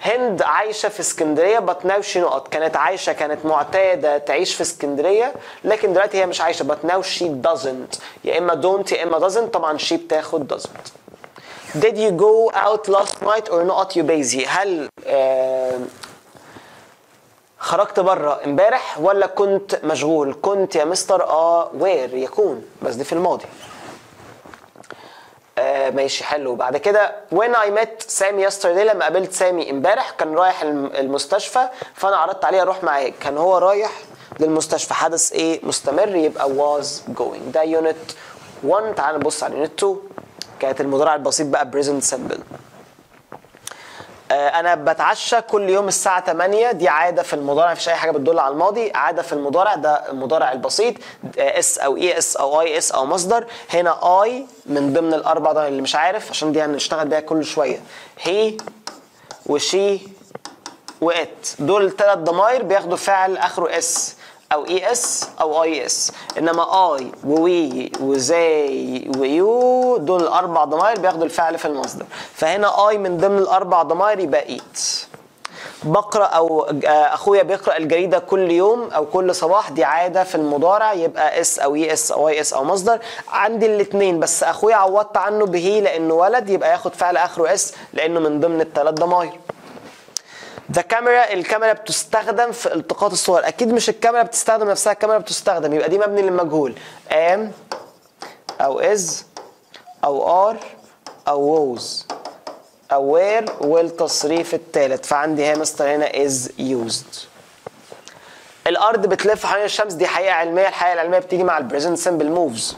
هند عايشة في اسكندرية but now she نقط. كانت عايشة كانت معتادة تعيش في اسكندرية لكن دلوقتي هي مش عايشة but now she doesn't. يا إما don't يا إما doesn't. طبعا she بتاخد doesn't. Did you go out last night or نقط you busy? هل آه خرجت بره امبارح ولا كنت مشغول؟ كنت يا مستر آه were يكون. بس دي في الماضي. آه ماشي حلو. بعد كده when I met سامي yesterday لما قابلت سامي امبارح كان رايح الم- المستشفى فأنا عرضت عليه أروح معاه كان هو رايح للمستشفى حدث إيه؟ مستمر يبقى was going. ده unit 1 تعال نبص على unit 2 كانت المضارع البسيط بقى present simple أنا بتعشى كل يوم الساعة 8 دي عادة في المضارع مفيش أي حاجة بتدل على الماضي. عادة في المضارع ده المضارع البسيط s أو es أو ies أو مصدر. هنا I من ضمن الأربع ضمائر اللي مش عارف عشان دي هنشتغل بيها كل شوية. he و she و it دول الثلاث ضمائر بياخدوا فعل آخره s أو es أو ies إنما I و we و they و you دول الأربع ضمائر بياخدوا الفعل في المصدر. فهنا I من ضمن الأربع ضمائر يبقى eat بقرأ أو آه، أخويا بيقرأ الجريدة كل يوم أو كل صباح دي عادة في المضارع يبقى s أو es أو ies أو مصدر. عندي الاثنين بس أخويا عوضت عنه ب he لأنه ولد يبقى ياخد فعل آخره s لأنه من ضمن الثلاث ضمائر ده كاميرا الكاميرا بتستخدم في التقاط الصور. أكيد مش الكاميرا بتستخدم نفسها الكاميرا بتستخدم. يبقى دي مبني للمجهول. am أو is أو are أو was أو were والتصريف الثالث. فعندي هي مستر هنا is used الأرض بتلف حوالين الشمس دي حقيقة علمية. الحقيقة العلمية بتيجي مع ال present simple moves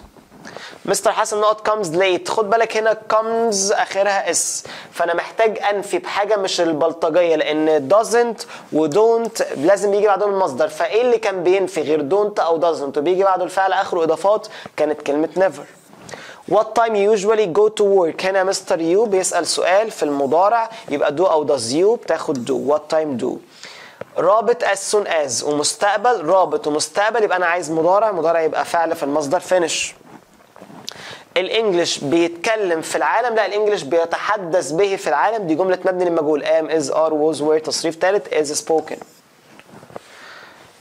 مستر حسن نقط comes late خد بالك هنا comes آخرها s فأنا محتاج أنفي بحاجة مش البلطجية لأن doesn't و don't لازم يجي بعدهم المصدر. فإيه اللي كان بينفي غير don't أو doesn't وبيجي بعده الفعل آخره إضافات كانت كلمة never. What time you usually go to work هنا مستر هو بيسأل سؤال في المضارع. يبقى do أو does you بتاخد do. What time do? رابط as soon as. ومستقبل رابط. ومستقبل يبقى أنا عايز مضارع. مضارع يبقى فعل في المصدر finish. ال English بيتكلم في العالم لا ال English بيتحدث به في العالم. دي جملة مبني للمجهول am is are was were تصريف ثالث is spoken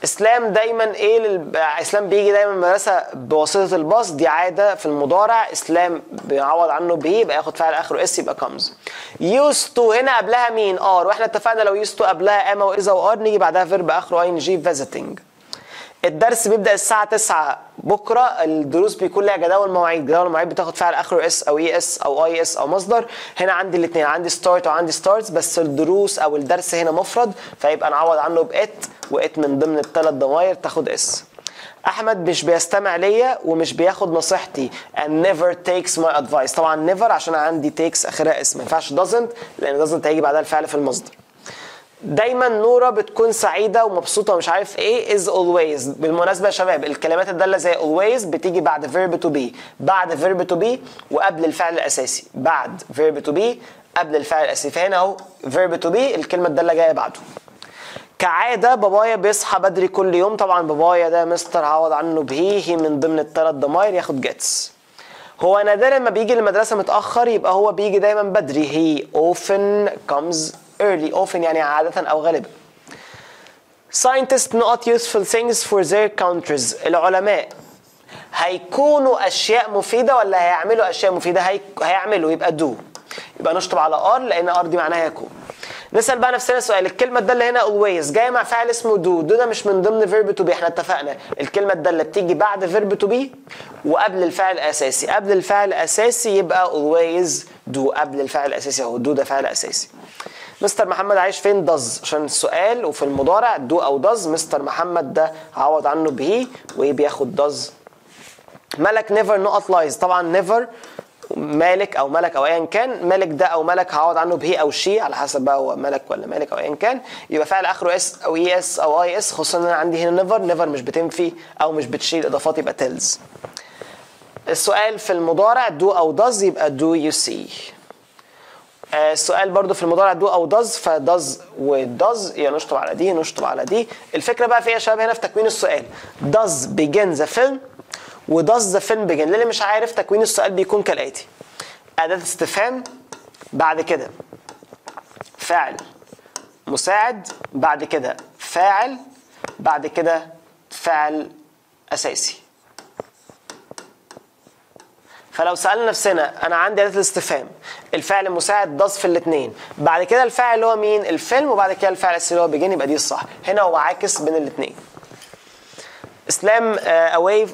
إسلام دايما إيه لل... إسلام بيجي دايما المدرسة بواسطة الباص دي عادة في المضارع. إسلام بيعوض عنه ب he يبقى ياخد فعل آخره s يبقى comes used to هنا قبلها مين؟ are وإحنا اتفقنا لو used to قبلها am و is و are نيجي بعدها verb آخره ing visiting الدرس بيبدأ الساعة 9 بكرة. الدروس بيكون لها جداول مواعيد جداول المواعيد بتاخد فعل اخره s أو es أو ies أو مصدر. هنا عندي الاثنين عندي start وعندي starts بس الدروس أو الدرس هنا مفرد فيبقى نعوض عنه ب it و it من ضمن الثلاث ضماير تاخد s. أحمد مش بيستمع ليا ومش بياخد نصيحتي and never takes my advice. طبعا never عشان عندي takes أخرها s. ما ينفعش doesn't لأن doesn't هيجي بعدها الفعل في المصدر. دايما نورة بتكون سعيدة ومبسوطة ومش عارف إيه is always. بالمناسبة يا شباب الكلمات الدالة زي always بتيجي بعد verb to be. بعد verb to be وقبل الفعل الأساسي. بعد verb to be قبل الفعل الأساسي. فهنا أهو verb to be الكلمة الدالة جاية بعده. كعادة بابايا بيصحى بدري كل يوم. طبعا بابايا ده مستر عوض عنه بهي هي من ضمن الثلاث ضماير ياخد جيتس هو نادرا ما بيجي المدرسة متأخر يبقى هو بيجي دايما بدري. He often comes early often يعني عادة أو غالبا. Scientists not useful things for their countries. العلماء هيكونوا أشياء مفيدة ولا هيعملوا أشياء مفيدة؟ هي... هيعملوا يبقى do. يبقى نشطب على are لأن are دي معناها يكون. نسأل بقى نفسنا سؤال. الكلمة الدالة هنا always. جاية مع فعل اسمه do. Do ده مش من ضمن verb to be. إحنا اتفقنا. الكلمة الدالة بتيجي بعد verb to be وقبل الفعل الأساسي. قبل الفعل الأساسي يبقى always do. قبل الفعل الأساسي أهو. Do ده فعل أساسي. مستر محمد عايش فين؟ does عشان السؤال وفي المضارع do أو does مستر محمد ده عوض عنه ب he وإيه؟ بياخد does ملك never نقط lies طبعا never مالك أو ملك أو ايا كان. مالك ده أو ملك هعوض عنه ب he أو she على حسب بقى هو ملك ولا مالك أو ايا كان. يبقى فعل آخره s أو es أو ies خصوصا إن أنا عندي هنا never never مش بتنفي أو مش بتشيل. إضافات يبقى tells السؤال في المضارع do أو does يبقى you see. آه، السؤال برضو في المضارع do أو does ف does و does يا نشطب على دي نشطب على دي. الفكرة بقى في إيه يا شباب؟ هنا في تكوين السؤال. Does begin the film وdoes the film begin للي مش عارف تكوين السؤال بيكون كالآتي. أداة استفهام بعد كده فاعل مساعد بعد كده فاعل بعد كده فاعل أساسي. فلو سألنا نفسنا أنا عندي اداه الاستفهام. الفعل المساعد ضاز في الاثنين بعد كده الفاعل اللي هو مين؟ الفيلم وبعد كده الفعل الاساسي اللي هو بيجين يبقى دي الصح. هنا هو عاكس بين الاثنين إسلام away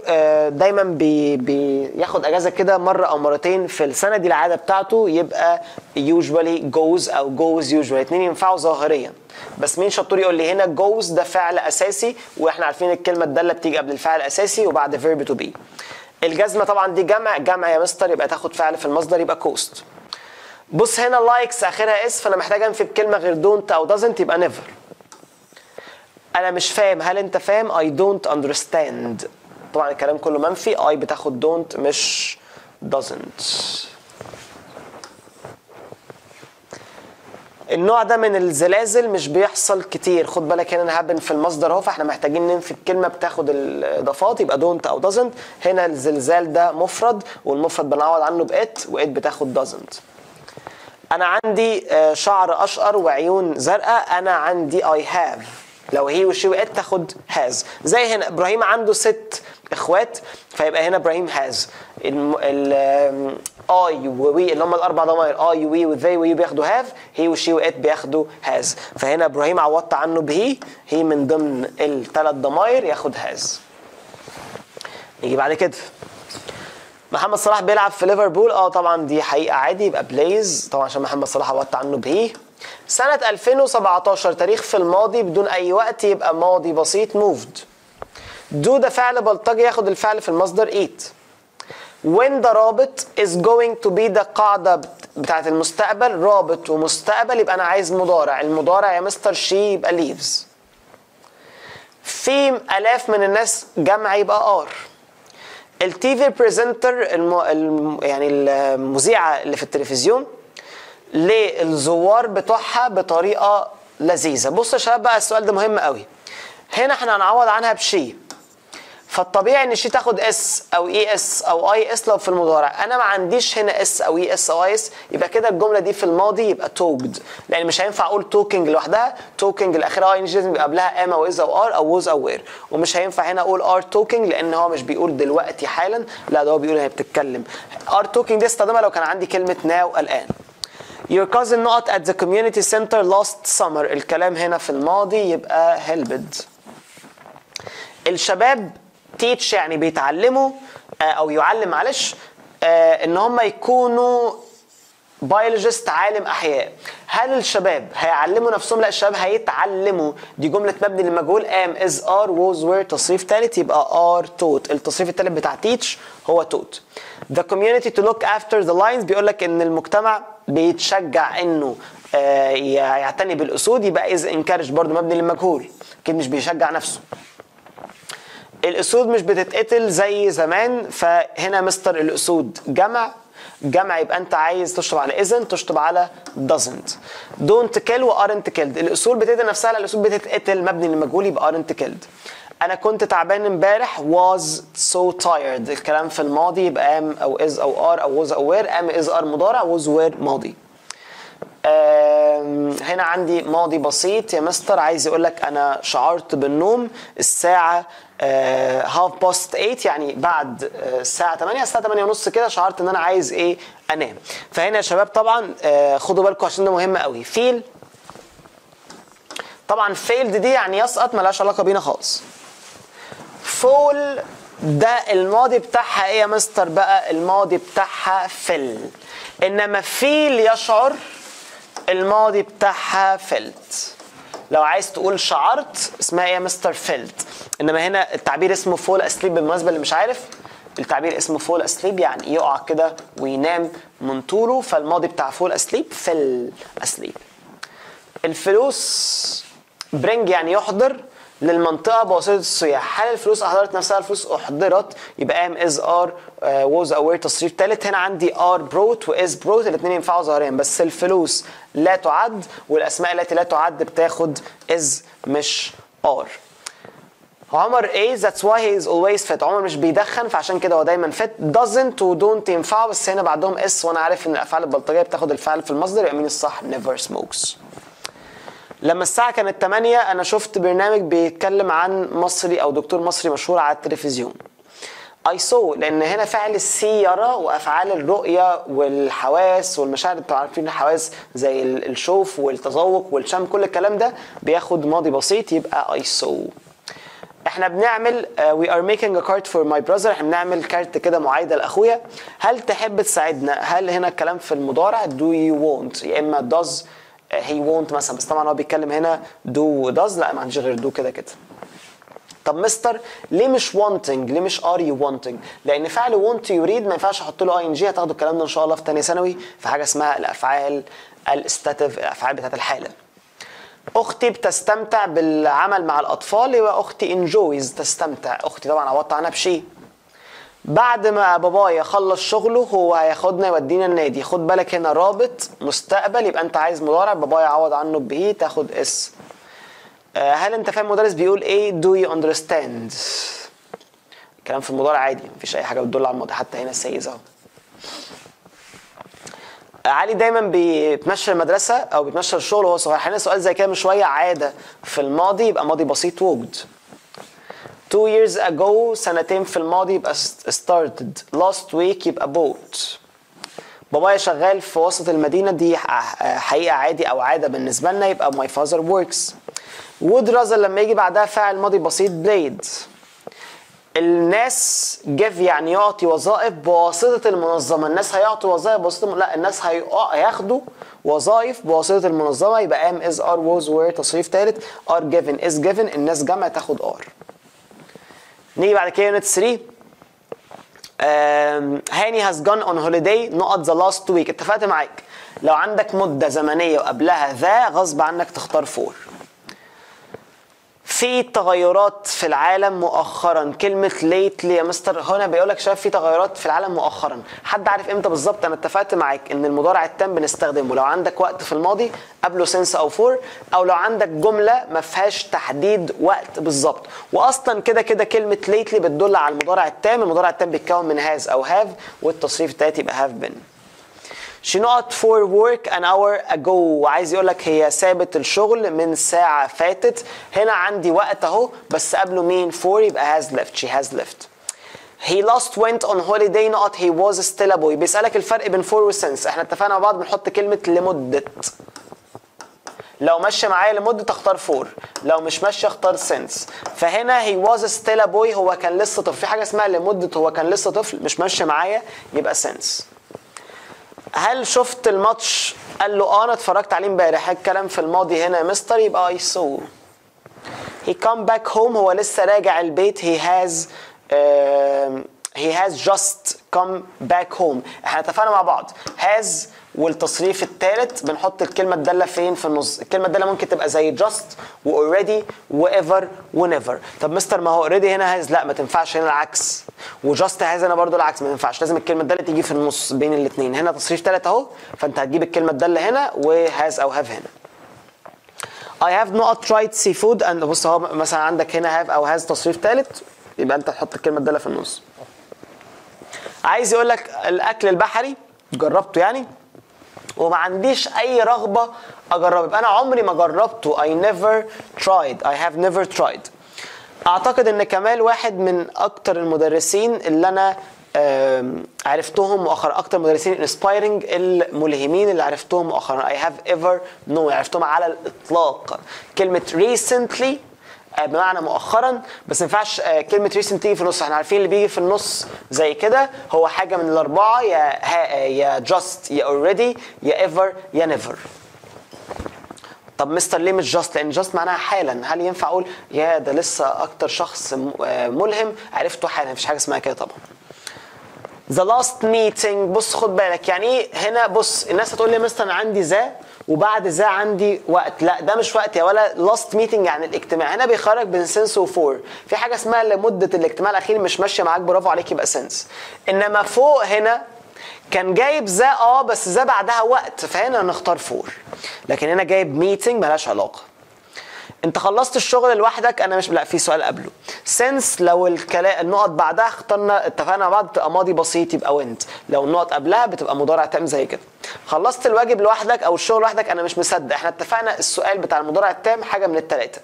دايما بي بياخد أجازة كده مرة أو مرتين في السنة دي العادة بتاعته يبقى usually goes أو goes usually. الاثنين ينفعوا ظاهريا. بس مين شطور يقول لي هنا goes ده فعل أساسي وإحنا عارفين الكلمة الدالة بتيجي قبل الفعل الأساسي وبعد verb to be. الجزمة طبعا دي جمع جمع يا مستر يبقى تاخد فعل في المصدر يبقى cost بص هنا likes آخرها s فأنا محتاج انفي بكلمه غير don't أو doesn't يبقى never أنا مش فاهم هل أنت فاهم؟ I don't understand. طبعا الكلام كله منفي I بتاخد don't مش doesn't. النوع ده من الزلازل مش بيحصل كتير. خد بالك هنا happen في المصدر اهو فاحنا محتاجين ننفي الكلمة بتاخد الاضافات يبقى don't أو doesn't. هنا الزلزال ده مفرد والمفرد بنعوض عنه ب it و it بتاخد doesn't. أنا عندي آه، شعر أشقر وعيون زرقاء أنا عندي I have لو he و she و it تاخد has. زي هنا إبراهيم عنده ست إخوات فيبقى هنا إبراهيم has. ال I و we اللي هم الأربع ضمائر آي وي وذي وي بياخدوا هاف هي وشي وات بياخدوا هاز. فهنا إبراهيم عوضت عنه ب he he من ضمن الثلاث ضمائر ياخد has. نيجي بعد كده. محمد صلاح بيلعب في ليفربول. آه طبعا دي حقيقة عادي يبقى plays. طبعا عشان محمد صلاح عوضت عنه ب he. سنة 2017 تاريخ في الماضي بدون أي وقت يبقى ماضي بسيط moved. Do ده فعل بلطجي ياخد الفعل في المصدر eat. When ده رابط is going to be ده قاعدة بت- بتاعت المستقبل رابط ومستقبل يبقى أنا عايز مضارع. المضارع يا مستر she يبقى leaves. في آلاف من الناس جمع يبقى are ال TV presenter الم... الم... يعني المذيعة اللي في التلفزيون للزوار بتوعها بطريقة لذيذة. بص يا شباب بقى السؤال ده مهم قوي. هنا إحنا هنعوض عنها ب she. فالطبيعي إن she تاخد s أو es أو ies لو في المضارع. أنا ما عنديش هنا s أو es أو ies يبقى كده الجملة دي في الماضي يبقى talked لأن مش هينفع أقول talking لوحدها. talking الأخيرة اي لازم يبقى قبلها am أو is أو are أو was أو were ومش هينفع هنا أقول are talking لأن هو مش بيقول دلوقتي حالا. لا ده هو بيقول هي بتتكلم. are talking دي استخدمها لو كان عندي كلمة now الآن. Your cousin not at the community center last summer. الكلام هنا في الماضي يبقى helped الشباب teach يعني بيتعلموا آه، أو يعلم معلش آه، إن هم يكونوا biologist عالم أحياء. هل الشباب هيعلموا نفسهم؟ لا الشباب هيتعلموا. دي جملة مبني للمجهول am is are was were تصريف ثالث يبقى are taught التصريف الثالث بتاع teach هو توت the community to look after the lines بيقول لك إن المجتمع بيتشجع إنه آه، يعتني بالأسود. يبقى از encourage برضه مبني للمجهول. أكيد مش بيشجع نفسه. الأسود مش بتتقتل زي زمان فهنا مستر الأسود جمع. جمع يبقى أنت عايز تشطب على اذن تشطب على doesn't. Don't kill و aren't killed. الأسود بتقتل نفسها لا الأسود بتتقتل مبني للمجهول يبقى aren't killed. أنا كنت تعبان امبارح was so tired. الكلام في الماضي يبقى am أو is أو are أو was أو were am is are مضارع was were ماضي. هنا عندي ماضي بسيط. يا مستر عايز يقول لك أنا شعرت بالنوم الساعة half past 8 يعني بعد آه، الساعة 8 الساعة 8 ونص كده شعرت إن أنا عايز إيه؟ أنام. فهنا يا شباب طبعا آه، خدوا بالكم عشان ده مهم قوي. fell طبعا failed دي يعني يسقط ملهاش علاقة بينا خالص. fall ده الماضي بتاعها إيه يا مستر بقى؟ الماضي بتاعها fell. إنما feel يشعر الماضي بتاعها felt. لو عايز تقول شعرت اسمها إيه يا مستر؟ felt. إنما هنا التعبير اسمه fall asleep بالمناسبة اللي مش عارف. التعبير اسمه fall asleep يعني يقع كده وينام من طوله فالماضي بتاع fall asleep fell asleep. الفلوس bring يعني يحضر. للمنطقة بواسطه السياح. هل الفلوس أحضرت نفسها؟ الفلوس أحضرت. يبقى am is are was أو were تصريف ثالث هنا عندي are brought was brought الاثنين ينفعوا ظاهريا بس الفلوس لا تعد والأسماء التي لا تعد بتاخد is مش are عمر A that's why he is always fit. عمر مش بيدخن فعشان كده هو دايما fit. Doesn't و don't ينفعوا. بس هنا بعدهم s وأنا عارف إن الأفعال البلطجية بتاخد الفعل في المصدر. يبقى مين الصح never smokes. لما الساعة كانت 8 أنا شفت برنامج بيتكلم عن مصري أو دكتور مصري مشهور على التلفزيون. I saw لأن هنا فعل ال see يرى وأفعال الرؤية والحواس والمشاعر أنتوا عارفين الحواس زي ال- الشوف والتذوق والشم كل الكلام ده بياخد ماضي بسيط يبقى I saw. إحنا بنعمل we are making a card for my brother إحنا بنعمل كارت كده معايدة لأخويا هل تحب تساعدنا هل هنا الكلام في المضارع do you want يا إما does هي want مثلا بس طبعا هو بيتكلم هنا do does لا ما عنديش غير do كده كده. طب مستر ليه مش wanting ليه مش are you wanting لأن فعل want يريد ما ينفعش أحط له ing هتاخدوا الكلام ده إن شاء الله في ثانية ثانوي في حاجة اسمها الأفعال ال stative الأفعال بتاعت الحالة. أختي بتستمتع بالعمل مع الأطفال يبقى أختي enjoys تستمتع. أختي طبعا عوضت عنها ب she بعد ما بابايا خلص شغله هو هياخدنا يودينا النادي. خد بالك هنا رابط مستقبل يبقى انت عايز مضارع بابايا عوض عنه ب he تاخد s. آه، هل انت فاهم المدرس بيقول إيه؟ Do you understand? الكلام في المضارع عادي مفيش أي حاجة بتدل على الماضي حتى هنا سيز اهو علي دايما بيتمشى المدرسة أو بيتمشى الشغل وهو صغير. حاليا سؤال زي كده من شوية عادة في الماضي يبقى ماضي بسيط وجد two years ago سنتين في الماضي يبقى started. Last week يبقى bought. بابايا شغال في وسط المدينة دي حقيقة عادي أو عادة بالنسبة لنا يبقى my father works. Would rather لما يجي بعدها فاعل ماضي بسيط played الناس give يعني يعطي وظائف بواسطة المنظمة. الناس هيعطوا وظائف بواسطة لا الناس هي- هياخدوا وظائف بواسطة المنظمة. يبقى am is are was were تصريف ثالث are given is given. الناس جمع تاخد are نيجي بعد كده unit 3 آم، هاني has gone on holiday نقط the last week اتفقت معاك. لو عندك مدة زمنية وقبلها the غصب عنك تختار for في تغيرات في العالم مؤخرا. كلمة lately يا مستر؟ هنا بيقول لك شايف في تغيرات في العالم مؤخرا. حد عارف إمتى بالظبط؟ أنا اتفقت معاك إن المضارع التام بنستخدمه. لو عندك وقت في الماضي قبله since أو for أو لو عندك جملة ما فيهاش تحديد وقت بالظبط. واصلا كده كده كلمة lately بتدل على المضارع التام. المضارع التام بيتكون من has أو have والتصريف التالت يبقى have been She not for work an hour ago. وعايز يقول لك هي سابت الشغل من ساعة فاتت. هنا عندي وقت اهو بس قبله مين؟ For يبقى has left. She has left. He last went on holiday not. He was still a boy. بيسألك الفرق بين for و since إحنا اتفقنا مع بعض بنحط كلمة لمدة. لو ماشية معايا لمدة اختار for لو مش ماشية اختار since فهنا he was still boy هو كان لسه طفل. في حاجة اسمها لمدة. هو كان لسه طفل. مش ماشية معايا يبقى since هل شفت الماتش؟ قال له آه أنا اتفرجت عليه امبارح. الكلام في الماضي هنا مستر؟ يبقى I saw he come back home. هو لسه راجع البيت. Has um, he has just come back home. إحنا اتفقنا مع بعض. Has والتصريف الثالث بنحط الكلمة الدالة فين في النص؟ الكلمة الدالة ممكن تبقى زي just و already و ever و never. طب مستر ما هو already هنا has لا ما تنفعش هنا العكس. و just has هنا برضو العكس ما ينفعش لازم الكلمة الدالة تيجي في النص بين الاثنين هنا تصريف ثالث اهو فانت هتجيب الكلمة الدالة هنا و has أو have هنا. I have not tried seafood and بص اهو مثلا عندك هنا have أو has تصريف ثالث يبقى انت تحط الكلمة الدالة في النص. عايز يقول لك الأكل البحري جربته يعني؟ وما عنديش أي رغبة أجربه. يبقى أنا عمري ما جربته. I never tried. I have never tried. أعتقد إن كمال واحد من أكتر المدرسين اللي أنا عرفتهم مؤخرا أكتر مدرسين inspiring الملهمين اللي عرفتهم مؤخرا. I have ever known عرفتهم على الإطلاق. كلمة recently بمعنى مؤخرا بس ما ينفعش آه، كلمة recent تيجي في النص. إحنا عارفين اللي بيجي في النص زي كده هو حاجة من الأربعة يا ها يا just يا already يا ever يا never طب مستر ليه مش just لأن just معناها حالا. هل ينفع أقول يا ده لسه أكتر شخص آه، ملهم؟ عرفته حالا. مفيش حاجة اسمها كده طبعا. the last meeting بص خد بالك. يعني إيه؟ هنا بص الناس هتقول لي مثلا عندي the وبعد the عندي وقت. لا ده مش وقت يا ولا last meeting يعني الاجتماع. هنا بيخيرك بين since و for في حاجة اسمها لمدة الاجتماع الأخير مش ماشية معاك برافو عليك يبقى since إنما فوق هنا كان جايب the آه بس the بعدها وقت فهنا نختار for لكن هنا جايب meeting ملهاش علاقة. انت خلصت الشغل لوحدك أنا مش لا في سؤال قبله. since لو الكلام النقط بعدها اخترنا اتفقنا مع بعض تبقى ماضي بسيط يبقى went لو النقط قبلها بتبقى مضارع تام زي كده. خلصت الواجب لوحدك أو الشغل لوحدك أنا مش مصدق. إحنا اتفقنا السؤال بتاع المضارع التام حاجة من الثلاثه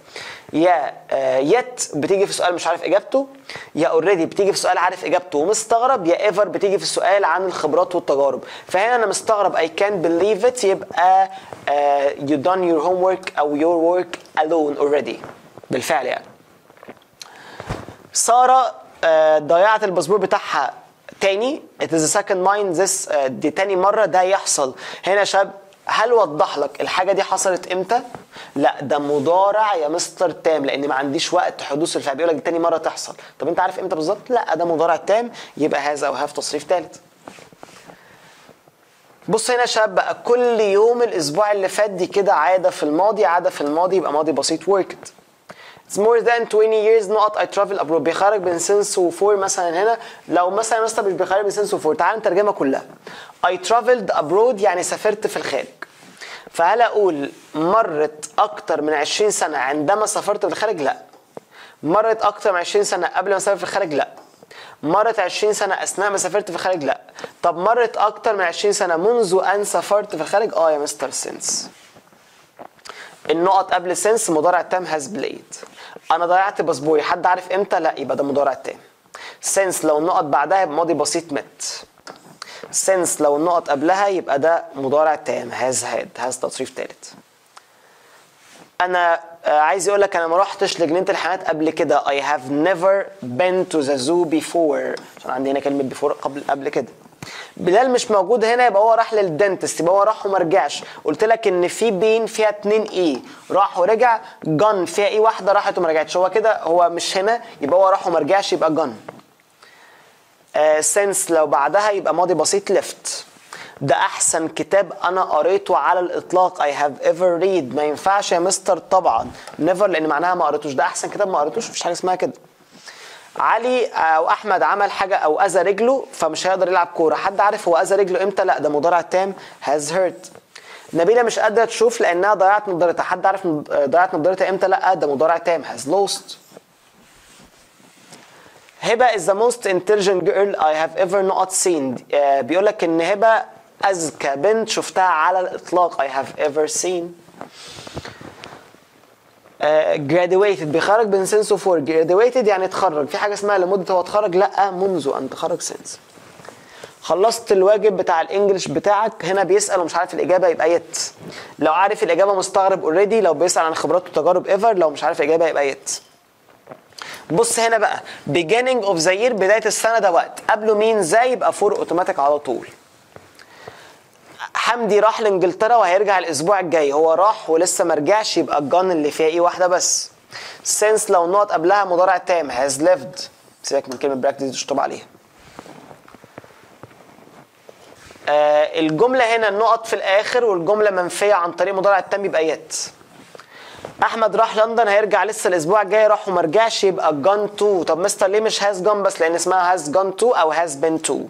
يا آه yet بتيجي في سؤال مش عارف إجابته يا already بتيجي في سؤال عارف إجابته ومستغرب يا ever بتيجي في السؤال عن الخبرات والتجارب. فهنا أنا مستغرب I can't believe it يبقى uh, you done your homework أو your work alone already. بالفعل يعني. سارة آه، ضيعت الباسبور بتاعها تاني. It is the second time. This آه، دي تاني مرة ده يحصل. هنا يا شباب هل وضح لك الحاجة دي حصلت إمتى؟ لا ده مضارع يا مستر تام لأن ما عنديش وقت حدوث الفعل. بيقول لك تاني مرة تحصل. طب أنت عارف إمتى بالظبط؟ لا ده مضارع تام. يبقى has أو have تصريف ثالث بص هنا يا شباب بقى كل يوم الأسبوع اللي فات دي كده عادة في الماضي عادة في الماضي يبقى ماضي بسيط worked It's more than 20 years not I travel abroad. بيخرج بين سنس وفور مثلا هنا. لو مثلا مثلا مش بيخرج بين سنس وفور تعال نترجمها كلها. I traveled abroad يعني سافرت في الخارج. فهل أقول مرت أكتر من 20 سنة عندما سافرت في الخارج؟ لا. مرت أكتر من 20 سنة قبل ما أسافر في الخارج؟ لا. مرت 20 سنة أثناء ما سافرت في الخارج؟ لا. طب مرت أكتر من 20 سنة منذ أن سافرت في الخارج؟ آه يا مستر since النقط قبل since مضارع تام has played أنا ضيعت باسبوري حد عارف إمتى؟ لا يبقى ده مضارع تام since لو النقط بعدها يبقى ماضي بسيط met since لو النقط قبلها يبقى ده مضارع تام has had has تصريف ثالث أنا آه، عايز أقول لك أنا ما رحتش لجنينة الحيوانات قبل كده. I have never been to the zoo before. عشان عندي هنا كلمة before قبل قبل كده. بلال مش موجود هنا يبقى هو راح لل dentist يبقى هو راح وما رجعش. قلت لك إن في been فيها اتنين e راح ورجع gone فيها e واحدة راحت وما رجعتش. هو كده هو مش هنا يبقى هو راح وما رجعش يبقى gone. since لو بعدها يبقى ماضي بسيط left ده أحسن كتاب أنا قريته على الإطلاق. I have ever read. ما ينفعش يا مستر طبعا. Never لأن معناها ما قريتوش. ده أحسن كتاب ما قريتوش مفيش حاجة اسمها كده. علي أو احمد عمل حاجة أو اذى رجله فمش هيقدر يلعب كوره. حد عارف هو اذى رجله إمتى؟ لا ده مضارع تام has hurt. نبيلة مش قادرة تشوف لأنها ضيعت نظارتها حد عارف ضيعت نظارتها إمتى؟ لا ده مضارع تام has lost. هبة is the most intelligent girl I have ever not seen. آه، بيقول لك إن هبة أذكى بنت شفتها على الإطلاق I have ever seen. آه، graduated بيخرج بين since و for graduated يعني اتخرج. في حاجة اسمها لمدة هو اتخرج؟ لأ منذ أن تخرج since خلصت الواجب بتاع ال English بتاعك هنا بيسأل ومش عارف الإجابة يبقى yet لو عارف الإجابة مستغرب already لو بيسأل عن خبرات وتجارب ever لو مش عارف الإجابة يبقى yet بص هنا بقى beginning of the year بداية السنة ده وقت. قبله مين زي يبقى for automatic على طول. حمدي راح لإنجلترا وهيرجع الأسبوع الجاي. هو راح ولسه ما رجعش يبقى ال gone اللي فيها e؟ واحدة بس. Since لو النقط قبلها مضارع تام. Has lived. سيبك من كلمة practice دي تشطب عليها. آه الجملة هنا النقط في الآخر والجملة منفية عن طريق مضارع التام يبقى yet أحمد راح لندن هيرجع لسه الأسبوع الجاي راح وما رجعش يبقى gone to طب مستر ليه مش has gone بس لأن اسمها has gone to أو has been to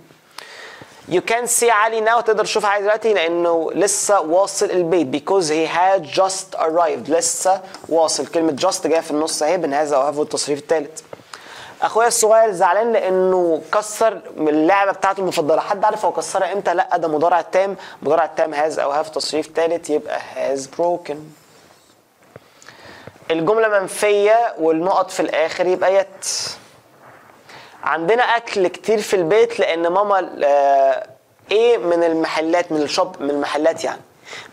You can see علي now تقدر تشوف علي دلوقتي لأنه لسه واصل البيت because he has just arrived لسه واصل. كلمة just جاية في النص أهي بين هذا وهذا التصريف الثالث أخويا الصغير زعلان لأنه كسر اللعبة بتاعته المفضلة. حد عارف هو كسرها إمتى؟ لأ ده مضارع تام. مضارع تام has أو have تصريف ثالث يبقى has broken. الجملة منفية والنقط في الآخر يبقى yet عندنا أكل كتير في البيت لأن ماما آه، إيه من المحلات من ال shop من المحلات يعني.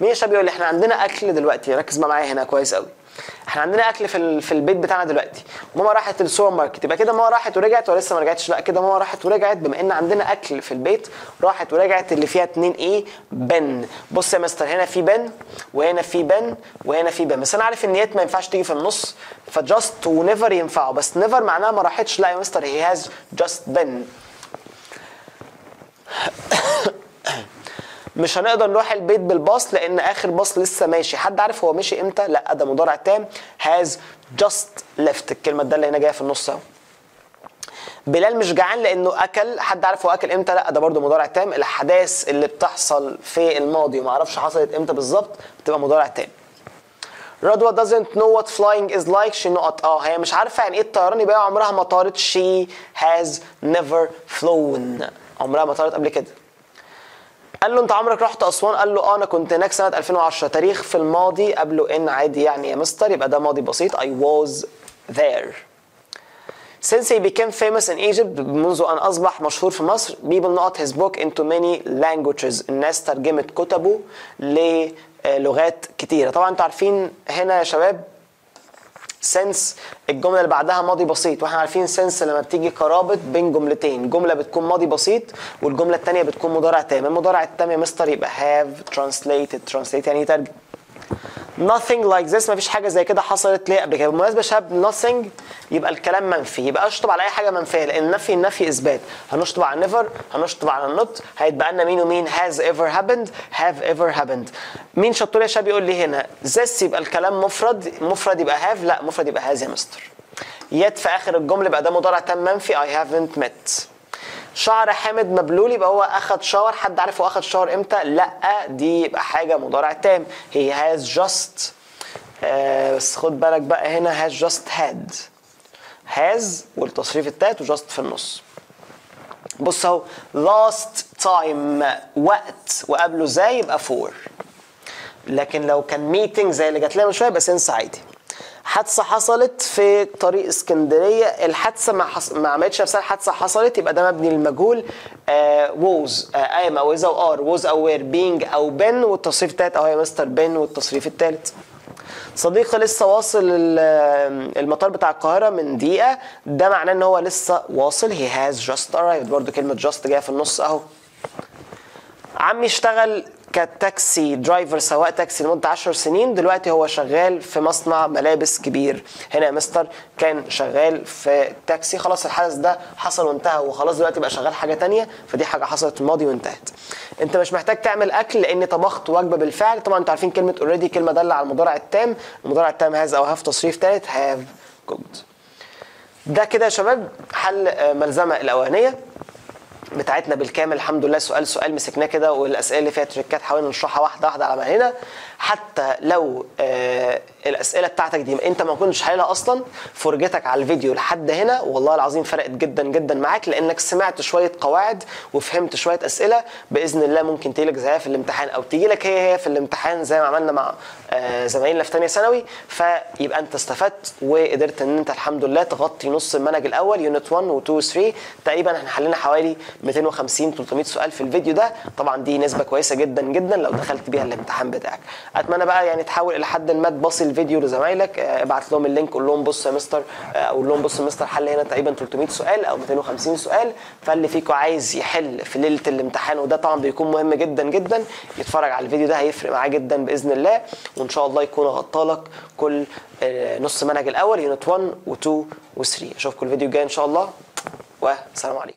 مين يا شباب يقول إحنا عندنا أكل دلوقتي؟ ركز معايا هنا كويس قوي. إحنا عندنا أكل في في البيت بتاعنا دلوقتي. ماما راحت السوبر ماركت يبقى كده ماما راحت ورجعت ولا لسه ما رجعتش؟ لا كده ماما راحت ورجعت بما إن عندنا أكل في البيت راحت ورجعت اللي فيها اتنين e؟ been. بص يا مستر هنا في been وهنا في been وهنا في been. بس أنا عارف إن ما ينفعش تيجي في النص ف just و never ينفعوا بس never معناها ما راحتش. لا يا مستر هي has just been مش هنقدر نروح البيت بالباص لأن اخر باص لسه ماشي. حد عارف هو مشي إمتى؟ لا ده مضارع تام. has just left. الكلمة ده اللي هنا جاية في النص أهو. بلال مش جعان لأنه أكل. حد عارف هو أكل إمتى؟ لا ده برده مضارع تام. الأحداث اللي بتحصل في الماضي وما أعرفش حصلت إمتى بالظبط بتبقى مضارع تام. رضوى doesn't know what flying is like. She not آه هي مش عارفة يعني إيه الطيران يبقى عمرها ما طارت. She has never flown. عمرها ما طارت قبل كده. قال له أنت عمرك رحت أسوان؟ قال له آه أنا كنت هناك سنة 2010 تاريخ في الماضي قبله إن عادي يعني يا مستر يبقى ده ماضي بسيط. I was there. Since he became famous in Egypt منذ أن أصبح مشهور في مصر people not his book into many languages. الناس ترجمت كتبه للغات كتيرة. طبعا أنتوا عارفين هنا يا شباب سنس الجملة اللي بعدها ماضي بسيط وإحنا عارفين سنس لما بتيجي قرابة بين جملتين جملة بتكون ماضي بسيط والجملة الثانية بتكون مضارع تام المضارع التام يا مستر يبقى have translated translate يعني يترجم. Nothing like this. مفيش حاجة زي كده حصلت ليه قبل كده. بالمناسبه شاب nothing يبقى الكلام منفي. يبقى اشطب على أي حاجة منفية لأن النفي النفي إثبات. هنشطب على never هنشطب على not. هيتبقى لنا مين ومين has ever happened have ever happened. مين شطور يا شاب يقول لي هنا this يبقى الكلام مفرد مفرد يبقى have لا مفرد يبقى has يا مستر. yet في آخر الجملة يبقى ده مضارع تام منفي I haven't met. شعر حامد مبلول يبقى هو أخد شاور. حد عارف هو أخد شاور إمتى؟ لأ دي يبقى حاجة مضارع تام. Has just آه بس خد بالك بقى هنا has just had. Has والتصريف التالت وجاست في النص. بص أهو last time وقت وقبله زي يبقى for لكن لو كان meeting زي اللي جات لنا من شوية يبقى since عادي. حادثة حصلت في طريق اسكندرية. الحادثة ما حص... ما عملتش نفسها الحادثة حصلت. يبقى ده مبني للمجهول. was am أو is و are was أو were being أو been والتصريف الثالث اهو يا مستر been والتصريف الثالث صديقي لسه واصل المطار بتاع القاهرة من دقيقة. ده معناه إن هو لسه واصل. He has just arrived. برضو كلمة just جاية في النص أهو. عمي اشتغل كتاكسي driver سواق تاكسي لمدة 10 سنين. دلوقتي هو شغال في مصنع ملابس كبير. هنا يا مستر كان شغال في تاكسي. خلاص الحدث ده حصل وانتهى وخلاص. دلوقتي بقى شغال حاجة تانية. فدي حاجة حصلت في الماضي وانتهت. انت مش محتاج تعمل أكل لأن طبخت وجبة بالفعل. طبعا أنتوا عارفين كلمة already كلمة دالة على المضارع التام. المضارع التام has أو have تصريف ثالث have cooked ده كده يا شباب حل ملزمة الأولانية. بتاعتنا بالكامل الحمد لله. سؤال سؤال مسكناه كده والأسئلة اللي فيها تريكات حاولنا نشرحها واحدة واحدة على ما هنا حتى لو آه الأسئلة بتاعتك دي أنت ما كنتش حللها أصلا فرجتك على الفيديو لحد هنا. والله العظيم فرقت جدا جدا معاك لأنك سمعت شوية قواعد وفهمت شوية أسئلة. بإذن الله ممكن تيجي لك زيها في الامتحان أو تيجي لك هي هي في الامتحان زي ما عملنا مع آه زمايلنا في ثانية ثانوي. فيبقى أنت استفدت وقدرت إن أنت الحمد لله تغطي نص المنهج الأول unit 1 و 2 و 3 تقريبا إحنا حلينا حوالي 250 300 سؤال في الفيديو ده. طبعا دي نسبة كويسة جدا جدا لو دخلت بيها الامتحان بتاعك. أتمنى بقى يعني تحاول إلى حد ما تبصي الفيديو لزمايلك. ابعت لهم ال link قول لهم بص يا مستر أقول لهم بص يا مستر حل هنا تقريبا 300 سؤال أو 250 سؤال. فاللي فيكم عايز يحل في ليلة الامتحان وده طبعا بيكون مهم جدا جدا يتفرج على الفيديو ده هيفرق معاه جدا بإذن الله. وإن شاء الله يكون غطى لك كل نص منهج الأول يونت 1 و2 و3 أشوفكم الفيديو الجاي إن شاء الله والسلام عليكم.